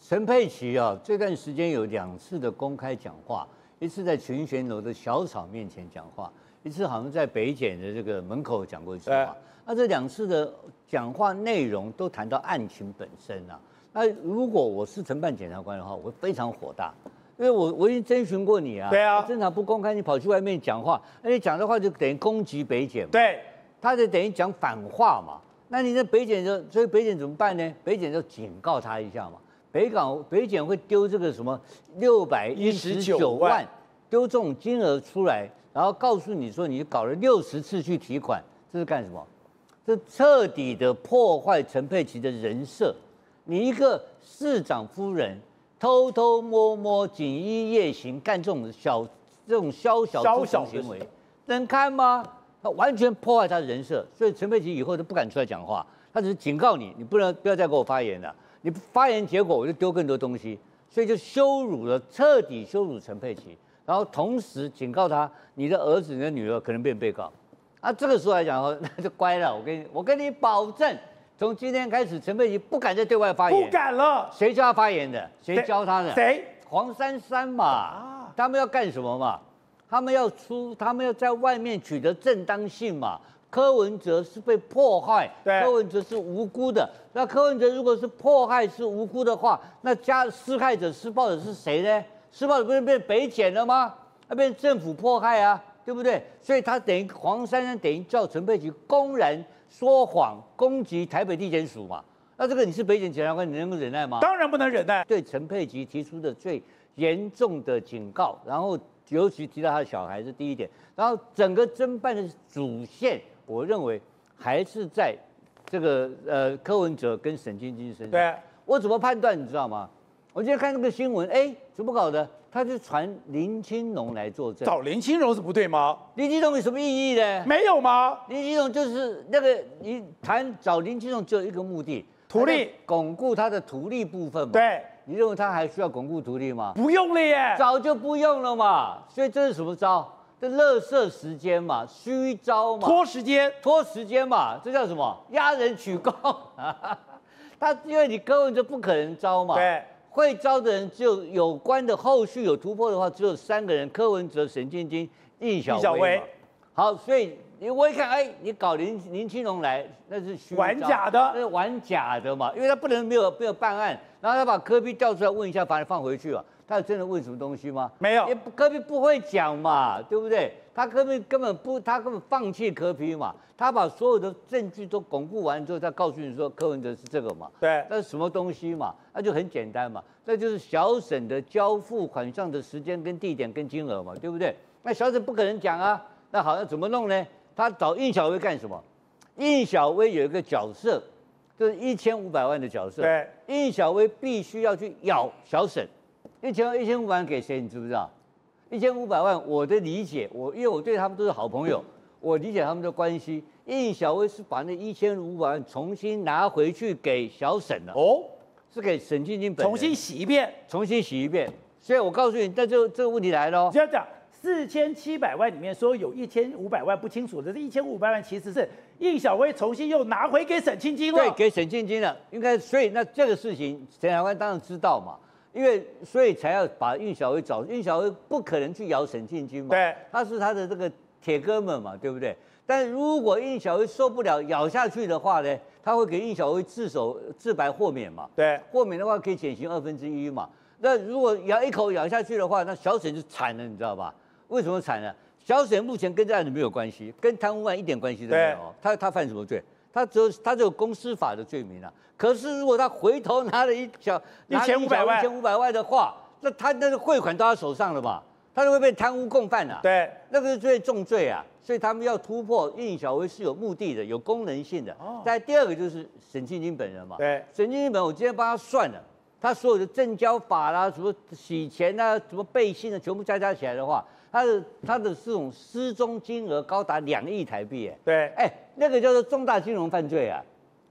陈佩琪啊，这段时间有两次的公开讲话，一次在群贤楼的小草面前讲话，一次好像在北检的这个门口讲过一次话。那这两次的讲话内容都谈到案情本身啊。那如果我是承办检察官的话，我会非常火大，因为我我已经征询过你啊，对啊，正常不公开，你跑去外面讲话，那你讲的话就等于攻击北检，对，他就等于讲反话嘛。那你在北检就，所以北检怎么办呢？北检就警告他一下嘛。北港北检会丢这个什么六百一十九万，丢这种金额出来，然后告诉你说你搞了六十次去提款，这是干什么？这彻底的破坏陈佩琪的人设。你一个市长夫人偷偷摸摸、锦衣夜行干这种小、这种宵小的行为，能看吗？他完全破坏他的人设，所以陈佩琪以后都不敢出来讲话。他只是警告你，你不能不要再给我发言了。你发言结果我就丢更多东西，所以就羞辱了，彻底羞辱陈佩琪，然后同时警告他，你的儿子、你的女儿可能变被告。啊，这个时候来讲哦，那就乖了。我跟你，我跟你保证，从今天开始，陈佩琪不敢再对外发言。不敢了。谁教他发言的？谁教他的？谁？黄珊珊嘛。啊。他们要干什么嘛？他们要出，他们要在外面取得正当性嘛。柯文哲是被迫害，柯文哲是无辜的。那柯文哲如果是迫害是无辜的话，那加施害者施暴者是谁呢？施暴者不是被北检了吗？那被政府迫害啊，对不对？所以他等于黄珊珊等于叫陈佩琪公然说谎攻击台北地检署嘛？那这个你是北检检察官，你能够忍耐吗？当然不能忍耐。对陈佩琪提出的最严重的警告，然后尤其提到他的小孩是第一点，然后整个侦办的主线。我认为还是在这个呃柯文哲跟沈晶晶身上。对，我怎么判断你知道吗？我今天看那个新闻，哎，怎么搞的？他就传林清龙来作证。找林清荣是不对吗？林清龙有什么意义呢？没有吗？林清龙就是那个你谈找林清龙只有一个目的，图利他在巩固他的图利部分嘛。，对，你认为他还需要巩固图利吗？不用了耶。早就不用了嘛。所以这是什么招？这乐色时间嘛，虚招嘛，拖时间，拖时间嘛，这叫什么？压人取功。他因为你柯文哲不可能招嘛，对，会招的人只有有关的后续有突破的话，只有三个人：柯文哲、沈建金、易小易小薇。好，所以你我一看，哎，你搞林林清龙来，那是虚招玩假的那是玩假的嘛，因为他不能没有没有办案，然后他把柯比调出来问一下，把你放回去了。他有真的问什么东西吗？没有也不柯批不会讲嘛，对不对？他柯批根本不，他根本放弃柯比嘛，他把所有的证据都巩固完之后，他告诉你说柯文哲是这个嘛。对，那是什么东西嘛？那就很简单嘛，那就是小沈的交付款项的时间、跟地点、跟金额嘛，对不对？那小沈不可能讲啊。那好，那怎么弄呢？他找应小薇干什么？应小薇有一个角色，就是一千五百万的角色。对，应小薇必须要去咬小沈，一千一千五百万给谁？你知不知道？一千五百万，我的理解，我因为我对他们都是好朋友，我理解他们的关系。应小薇是把那一千五百万重新拿回去给小沈了，哦，是给沈晶晶本人重新洗一遍。重新洗一遍。所以我告诉你，那就这个问题来了哦。这样讲，四千七百万里面说有一千五百万不清楚的，这一千五百万其实是应小薇重新又拿回给沈晶晶了。对，给沈晶晶了，应该所以那这个事情，沈海湾当然知道嘛，因为所以才要把运小薇找，运小薇不可能去咬沈庆军嘛，对，他是他的这个铁哥们嘛，对不对？但如果应小薇受不了咬下去的话呢，他会给应小薇自首自白豁免嘛，对，豁免的话可以减刑二分之一嘛。那如果咬一口咬下去的话，那小沈就惨了，你知道吧？为什么惨呢？小沈目前跟这案子没有关系，跟贪污案一点关系都没有哦。他他犯什么罪？他只有他只有公司法的罪名啊。可是如果他回头拿了一小一千五百万一千五百万的话，那他那个汇款到他手上了嘛？他就会被贪污共犯啊。对，那个是最重罪啊，所以他们要突破应小薇是有目的的、有功能性的。哦再第二个就是沈庆金本人嘛，对沈庆金本人我今天帮他算了，他所有的证交法啦、什么洗钱啊、什么背信啊，全部加加起来的话，他的他的这种失踪金额高达两亿台币，哎，对，哎，那个叫做重大金融犯罪啊。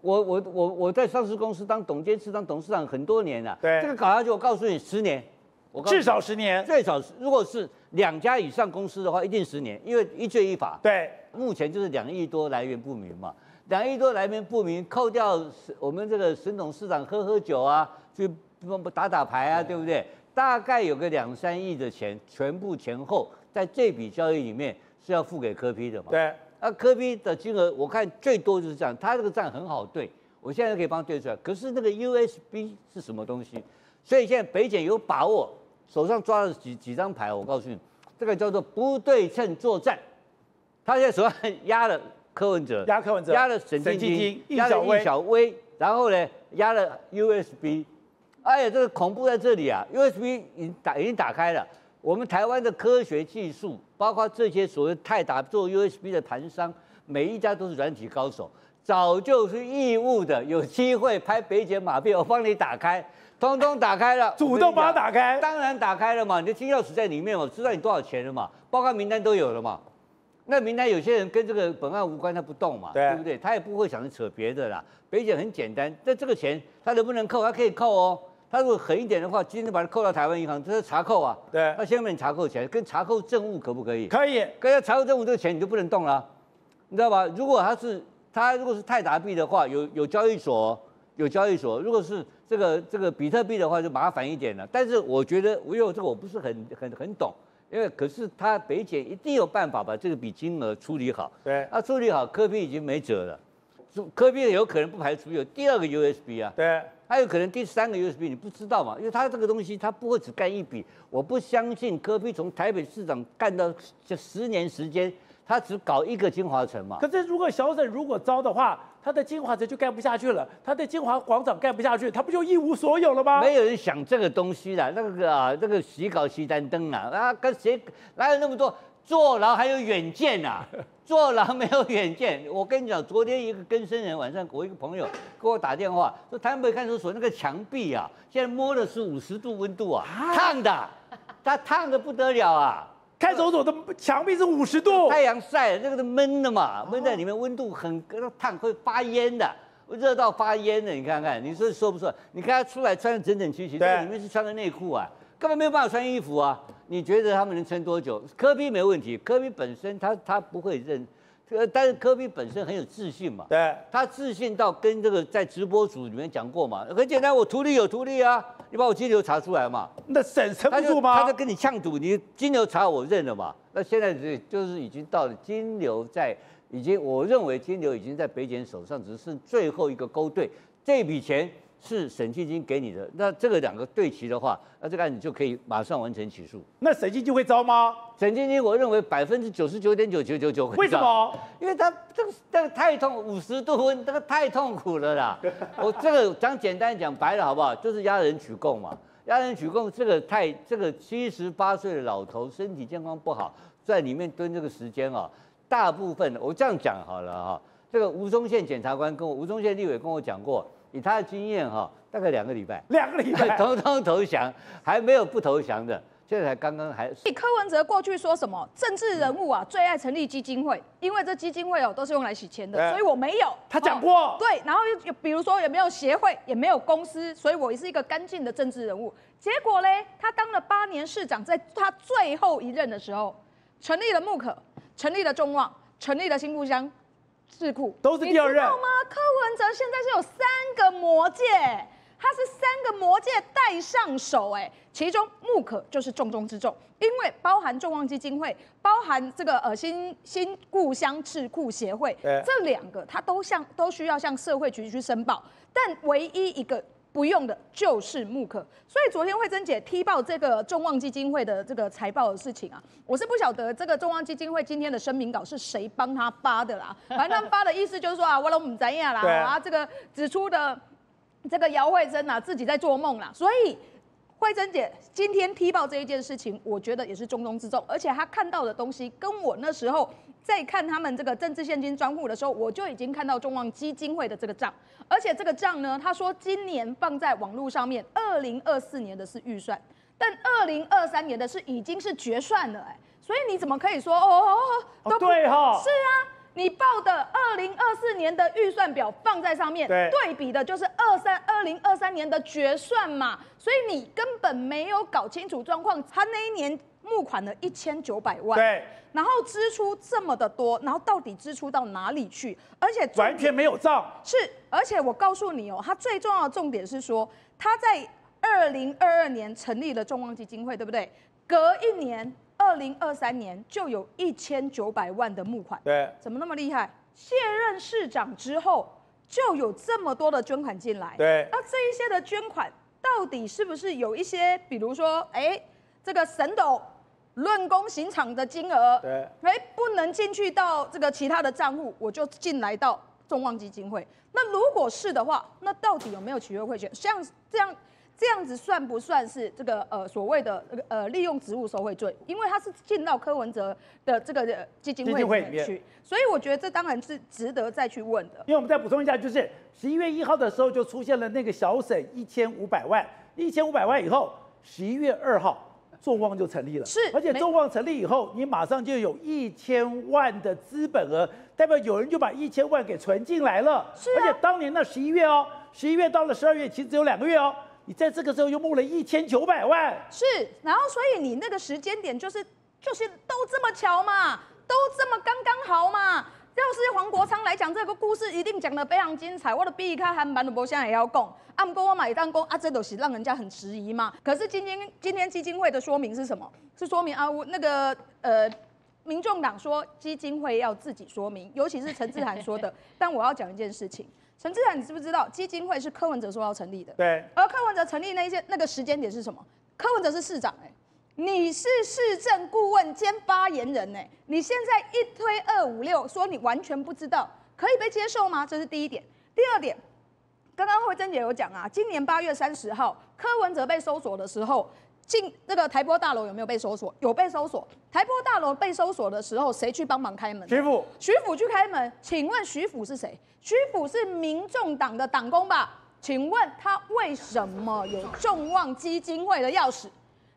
我我我我在上市公司当董监事、当董事长很多年了，对。这个搞下去，我告诉你，十年，我告诉你。至少十年。最少是如果是两家以上公司的话，一定十年，因为一罪一罚。对，目前就是两亿多来源不明嘛，两亿多来源不明，扣掉我们这个沈董事长喝喝酒啊，去打打牌啊，对不对？大概有个两三亿的钱，全部前后在这笔交易里面是要付给科批的嘛？。对，那科批的金额，我看最多就是这样，他这个账很好对，我现在可以帮他对出来。可是那个 USB 是什么东西？所以现在北检有把握，手上抓了几几张牌，我告诉你，这个叫做不对称作战。他现在手上压了柯文哲，压柯文哲压了沈沈庆庆金金，压了易小薇，然后呢压了 USB。哎呀，这个恐怖在这里啊！USB 已经打已经打开了，我们台湾的科学技术，包括这些所谓泰达做 USB 的盘商，每一家都是软体高手，早就是义务的，有机会拍北检马屁，我帮你打开，通通打开了，主动把它打开。当然打开了嘛，你的金钥匙在里面嘛，知道你多少钱了嘛，包括名单都有了嘛。那名单有些人跟这个本案无关，他不动嘛，对不对？他也不会想着扯别的啦。北检很简单，那这个钱他能不能扣？他可以扣哦。他如果狠一点的话，今天把它扣到台湾银行，这是查扣啊。对他先问你查扣钱，跟查扣政务可不可以？可以，跟他查扣政务这个钱你就不能动了啊，你知道吧？如果他是他如果是泰达币的话，有有交易所，有交易所；如果是这个这个比特币的话，就麻烦一点了。但是我觉得，我有这个我不是很很很懂，因为可是他北检一定有办法把这个笔金额处理好。对那处理好，科批已经没辙了。科批有可能不排除有第二个 USB 啊，对，还有可能第三个 USB 你不知道嘛？因为他这个东西他不会只干一笔，我不相信科比从台北市长干到这十年时间，他只搞一个金华城嘛。可是如果小沈如果招的话，他的金华城就干不下去了，他的金华广场干不下去，他不就一无所有了吗？没有人想这个东西啦，那个啊，那个洗稿洗单灯啊，啊，跟谁哪有那么多坐牢还有远见啊？坐牢没有远见。我跟你讲，昨天一个更生人晚上，我一个朋友给我打电话说，台北看守所那个墙壁啊，现在摸的是五十度温度啊，烫的，他烫的不得了啊！看守所的墙壁是五十度，太阳晒那个是闷的嘛，闷在里面，温度很烫，会发烟的，热到发烟的。你看看，你说说不说？你看他出来穿的整整齐齐，对这里面是穿个内裤啊，根本没有办法穿衣服啊。你觉得他们能撑多久？科比没问题，科比本身他他不会认，呃，但是科比本身很有自信嘛，对，他自信到跟这个在直播组里面讲过嘛，很简单，我徒弟有徒弟啊，你把我金牛查出来嘛，那省撑不住吗？他就？跟你呛赌，你金牛查我认了嘛，那现在这就是已经到了金牛在，已经我认为金牛已经在北检手上，只剩最后一个勾兑，这笔钱是沈庆金给你的，那这个两个对齐的话，那这个案子就可以马上完成起诉。那沈基就会招吗？沈庆金，我认为百分之九十九点九九九九会为什上？么？因为他这个这个太痛，五十度温，这个太痛苦了啦。我这个讲简单讲白了好不好？就是压人取供嘛。压人取供这个太这个七十八岁的老头身体健康不好，在里面蹲这个时间啊，大部分我这样讲好了哈、这个吴宗宪检察官跟我吴宗宪立委跟我讲过，以他的经验哈、大概两个礼拜，两个礼拜，通通投降，还没有不投降的，现在才刚刚还柯文哲过去说什么政治人物啊最爱成立基金会，因为这基金会哦都是用来洗钱的，对所以我没有。他讲哦过对，然后又有比如说也没有协会，也没有公司，所以我也是一个干净的政治人物。结果嘞，他当了八年市长，在他最后一任的时候，成立了木可，成立了中旺，成立了新故乡智库，都是第二任你知道吗？柯文哲现在是有三个魔戒，他是三个魔戒带上手，哎，其中木可就是重中之重，因为包含众望基金会，包含这个呃新新故乡智库协会，这两个他都向都需要向社会局去申报，但唯一一个。不用的就是木可，所以昨天慧珍姐踢爆这个众望基金会的这个财报的事情啊，我是不晓得这个众望基金会今天的声明稿是谁帮他发的啦，反正他们发的意思就是说啊，我都唔知呀啦，对啊。这个指出的这个姚慧珍啊自己在做梦啦，所以慧珍姐今天踢爆这一件事情，我觉得也是重中之重，而且她看到的东西跟我那时候在看他们这个政治现金专户的时候，我就已经看到中望基金会的这个账，而且这个账呢，他说今年放在网络上面，二零二四年的是预算，但二零二三年的是已经是决算了、哎，所以你怎么可以说哦哦对哈。是啊，你报的二零二四年的预算表放在上面，对对比的就是二三二零二三年的决算嘛，所以你根本没有搞清楚状况。他那一年募款了一千九百万，对，然后支出这么的多，然后到底支出到哪里去？而且完全没有账。是，而且我告诉你哦，他最重要的重点是说，他在二零二二年成立了众望基金会，对不对？隔一年，二零二三年就有一千九百万的募款，对，怎么那么厉害？卸任市长之后就有这么多的捐款进来，对那这一些的捐款到底是不是有一些，比如说，哎，这个神斗论功行赏的金额，对，哎，不能进去到这个其他的账户，我就进来到众望基金会。那如果是的话，那到底有没有取悦贿选？像这样这样子算不算是这个呃所谓的这个呃利用职务受贿罪？因为他是进到柯文哲的这个呃基金基会里面去，所以我觉得这当然是值得再去问的。因为我们再补充一下，就是十一月一号的时候就出现了那个小省一千五百万，一千五百万以后，十一月二号众望就成立了，是而且众望成立以后，你马上就有一千万的资本额，代表有人就把一千万给存进来了，是啊。而且当年那十一月哦，十一月到了十二月，其实只有两个月哦，你在这个时候又募了一千九百万，是，然后所以你那个时间点就是就是都这么巧嘛，都这么刚刚好嘛。要是黄国昌来讲这个故事，一定讲得非常精彩。我的比卡韩版的博现在也要供，啊，不过我买单讲啊，这都是让人家很迟疑嘛。可是今天今天基金会的说明是什么？是说明啊，我那个呃，民众党说基金会要自己说明，尤其是陈志涵说的。但我要讲一件事情，陈志涵，你知不知道基金会是柯文哲说要成立的？对，而柯文哲成立那一些那个时间点是什么？柯文哲是市长哎、你是市政顾问兼发言人哎、你现在一推二五六，说你完全不知道，可以被接受吗？这是第一点。第二点，刚刚慧珍姐有讲啊，今年八月三十号柯文哲被搜索的时候，进那个台波大楼有没有被搜索？有被搜索。台波大楼被搜索的时候，谁去帮忙开门？徐府徐府去开门，请问徐府是谁？徐府是民众党的党工吧？请问他为什么有众望基金会的钥匙？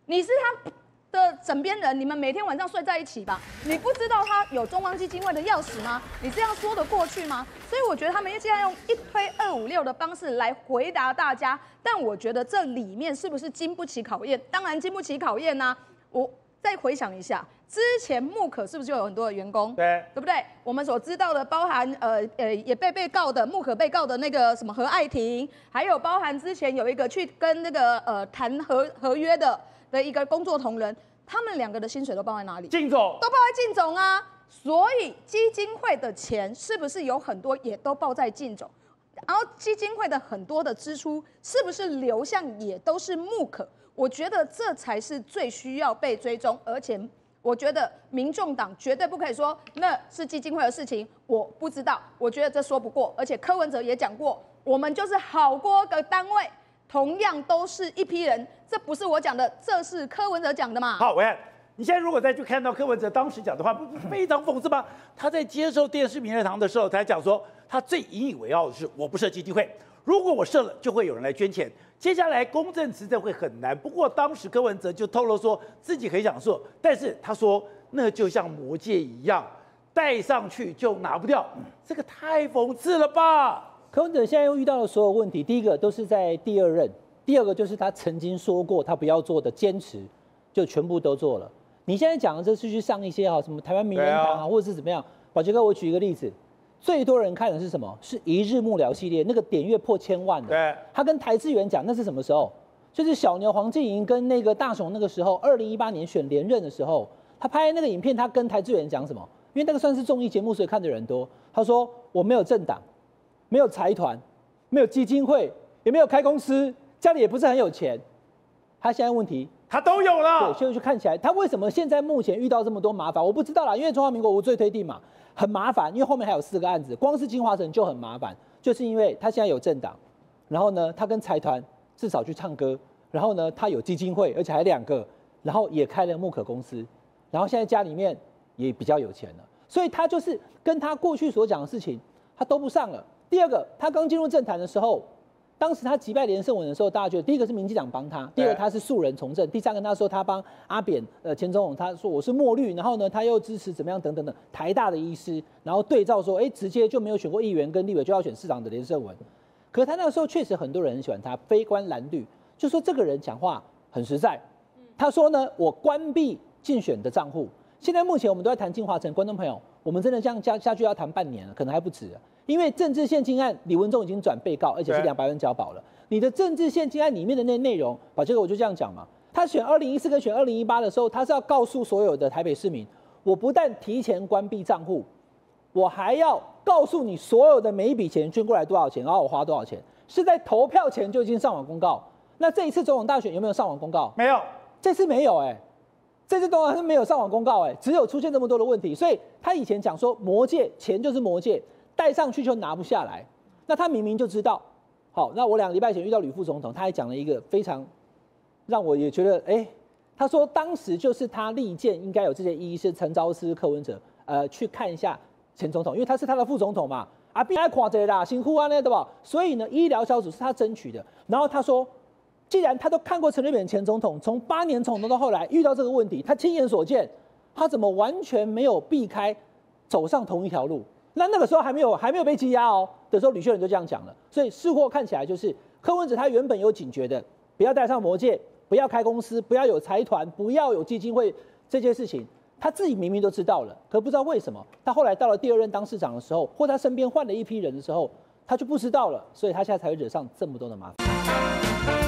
你是他的枕边人，你们每天晚上睡在一起吧？你不知道他有中央基金会的钥匙吗？你这样说得过去吗？所以我觉得他们现在用一推二五六的方式来回答大家，但我觉得这里面是不是经不起考验？当然经不起考验呐、我再回想一下，之前木可是不是就有很多的员工？对，对不对？我们所知道的，包含呃呃也被被告的木可被告的那个什么何爱婷，还有包含之前有一个去跟那个呃谈合合约的的一个工作同仁，他们两个的薪水都报在哪里？靳总都报在靳总啊。所以基金会的钱是不是有很多也都报在靳总？然后基金会的很多的支出是不是流向也都是木可？我觉得这才是最需要被追踪，而且我觉得民众党绝对不可以说那是基金会的事情，我不知道，我觉得这说不过。而且柯文哲也讲过，我们就是好多个单位，同样都是一批人，这不是我讲的，这是柯文哲讲的嘛？好，伟汉，你现在如果再去看到柯文哲当时讲的话，不是非常讽刺吗？他在接受电视名人堂的时候，他讲说，他最引以为傲的是，我不设基金会，如果我设了，就会有人来捐钱。接下来公正执政会很难。不过当时柯文哲就透露说自己很想做，但是他说那就像魔戒一样，戴上去就拿不掉，这个太讽刺了吧？柯文哲现在又遇到的所有问题，第一个都是在第二任，第二个就是他曾经说过他不要做的坚持，就全部都做了。你现在讲的这是去上一些啊什么台湾名人堂啊，或者是怎么样？宝杰哥，我举一个例子，最多人看的是什么？是一日幕僚系列，那个点阅破千万的。对，他跟台资源讲，那是什么时候？就是小牛黄静莹跟那个大雄那个时候，二零一八年选连任的时候，他拍那个影片，他跟台资源讲什么？因为那个算是综艺节目，所以看的人多。他说我没有政党，没有财团，没有基金会，也没有开公司，家里也不是很有钱。他现在问题，他都有了。对，所以就看起来他为什么现在目前遇到这么多麻烦，我不知道啦。因为中华民国无罪推定嘛，很麻烦，因为后面还有四个案子，光是金华城就很麻烦，就是因为他现在有政党，然后呢，他跟财团至少去唱歌，然后呢，他有基金会，而且还两个，然后也开了木可公司，然后现在家里面也比较有钱了，所以他就是跟他过去所讲的事情，他都不上了。第二个，他刚进入政坛的时候，当时他击败连胜文的时候，大家觉得第一个是民进党帮他，第二个他是素人从政，第三个他说他帮阿扁呃前总统，他说我是墨绿，然后呢他又支持怎么样等等等台大的医师，然后对照说，哎，直接就没有选过议员跟立委就要选市长的连胜文，可是他那个时候确实很多人很喜欢他，非官蓝绿，就说这个人讲话很实在。他说呢，我关闭竞选的账户。现在目前我们都在谈进化城，观众朋友，我们真的这样下下去要谈半年了，可能还不止。因为政治现金案李文忠已经转被告，而且是对两百万交保了。你的政治现金案里面的那内容，把这个我就这样讲嘛。他选二零一四跟选二零一八的时候，他是要告诉所有的台北市民，我不但提前关闭账户，我还要告诉你所有的每一笔钱捐过来多少钱，然后我花多少钱，是在投票前就已经上网公告。那这一次总统大选有没有上网公告？没有，这次没有哎、这次当然是没有上网公告哎、只有出现这么多的问题，所以他以前讲说魔戒钱就是魔戒，戴上去就拿不下来。那他明明就知道，好，那我两个礼拜前遇到吕副总统，他还讲了一个非常让我也觉得哎、他说当时就是他力荐应该有这些医师陈昭思、柯文哲，呃，去看一下前总统，因为他是他的副总统嘛，啊，必然垮着啦，辛苦啊那对吧？所以呢，医疗小组是他争取的。然后他说，既然他都看过陈水扁前总统，从八年总统到后来遇到这个问题，他亲眼所见，他怎么完全没有避开走上同一条路？那那个时候还没有还没有被羁押哦的时候，吕秀莲就这样讲了。所以事后看起来就是柯文哲他原本有警觉的，不要戴上魔戒，不要开公司，不要有财团，不要有基金会这些事情，他自己明明都知道了，可不知道为什么他后来到了第二任当市长的时候，或他身边换了一批人的时候，他就不知道了，所以他现在才会惹上这么多的麻烦。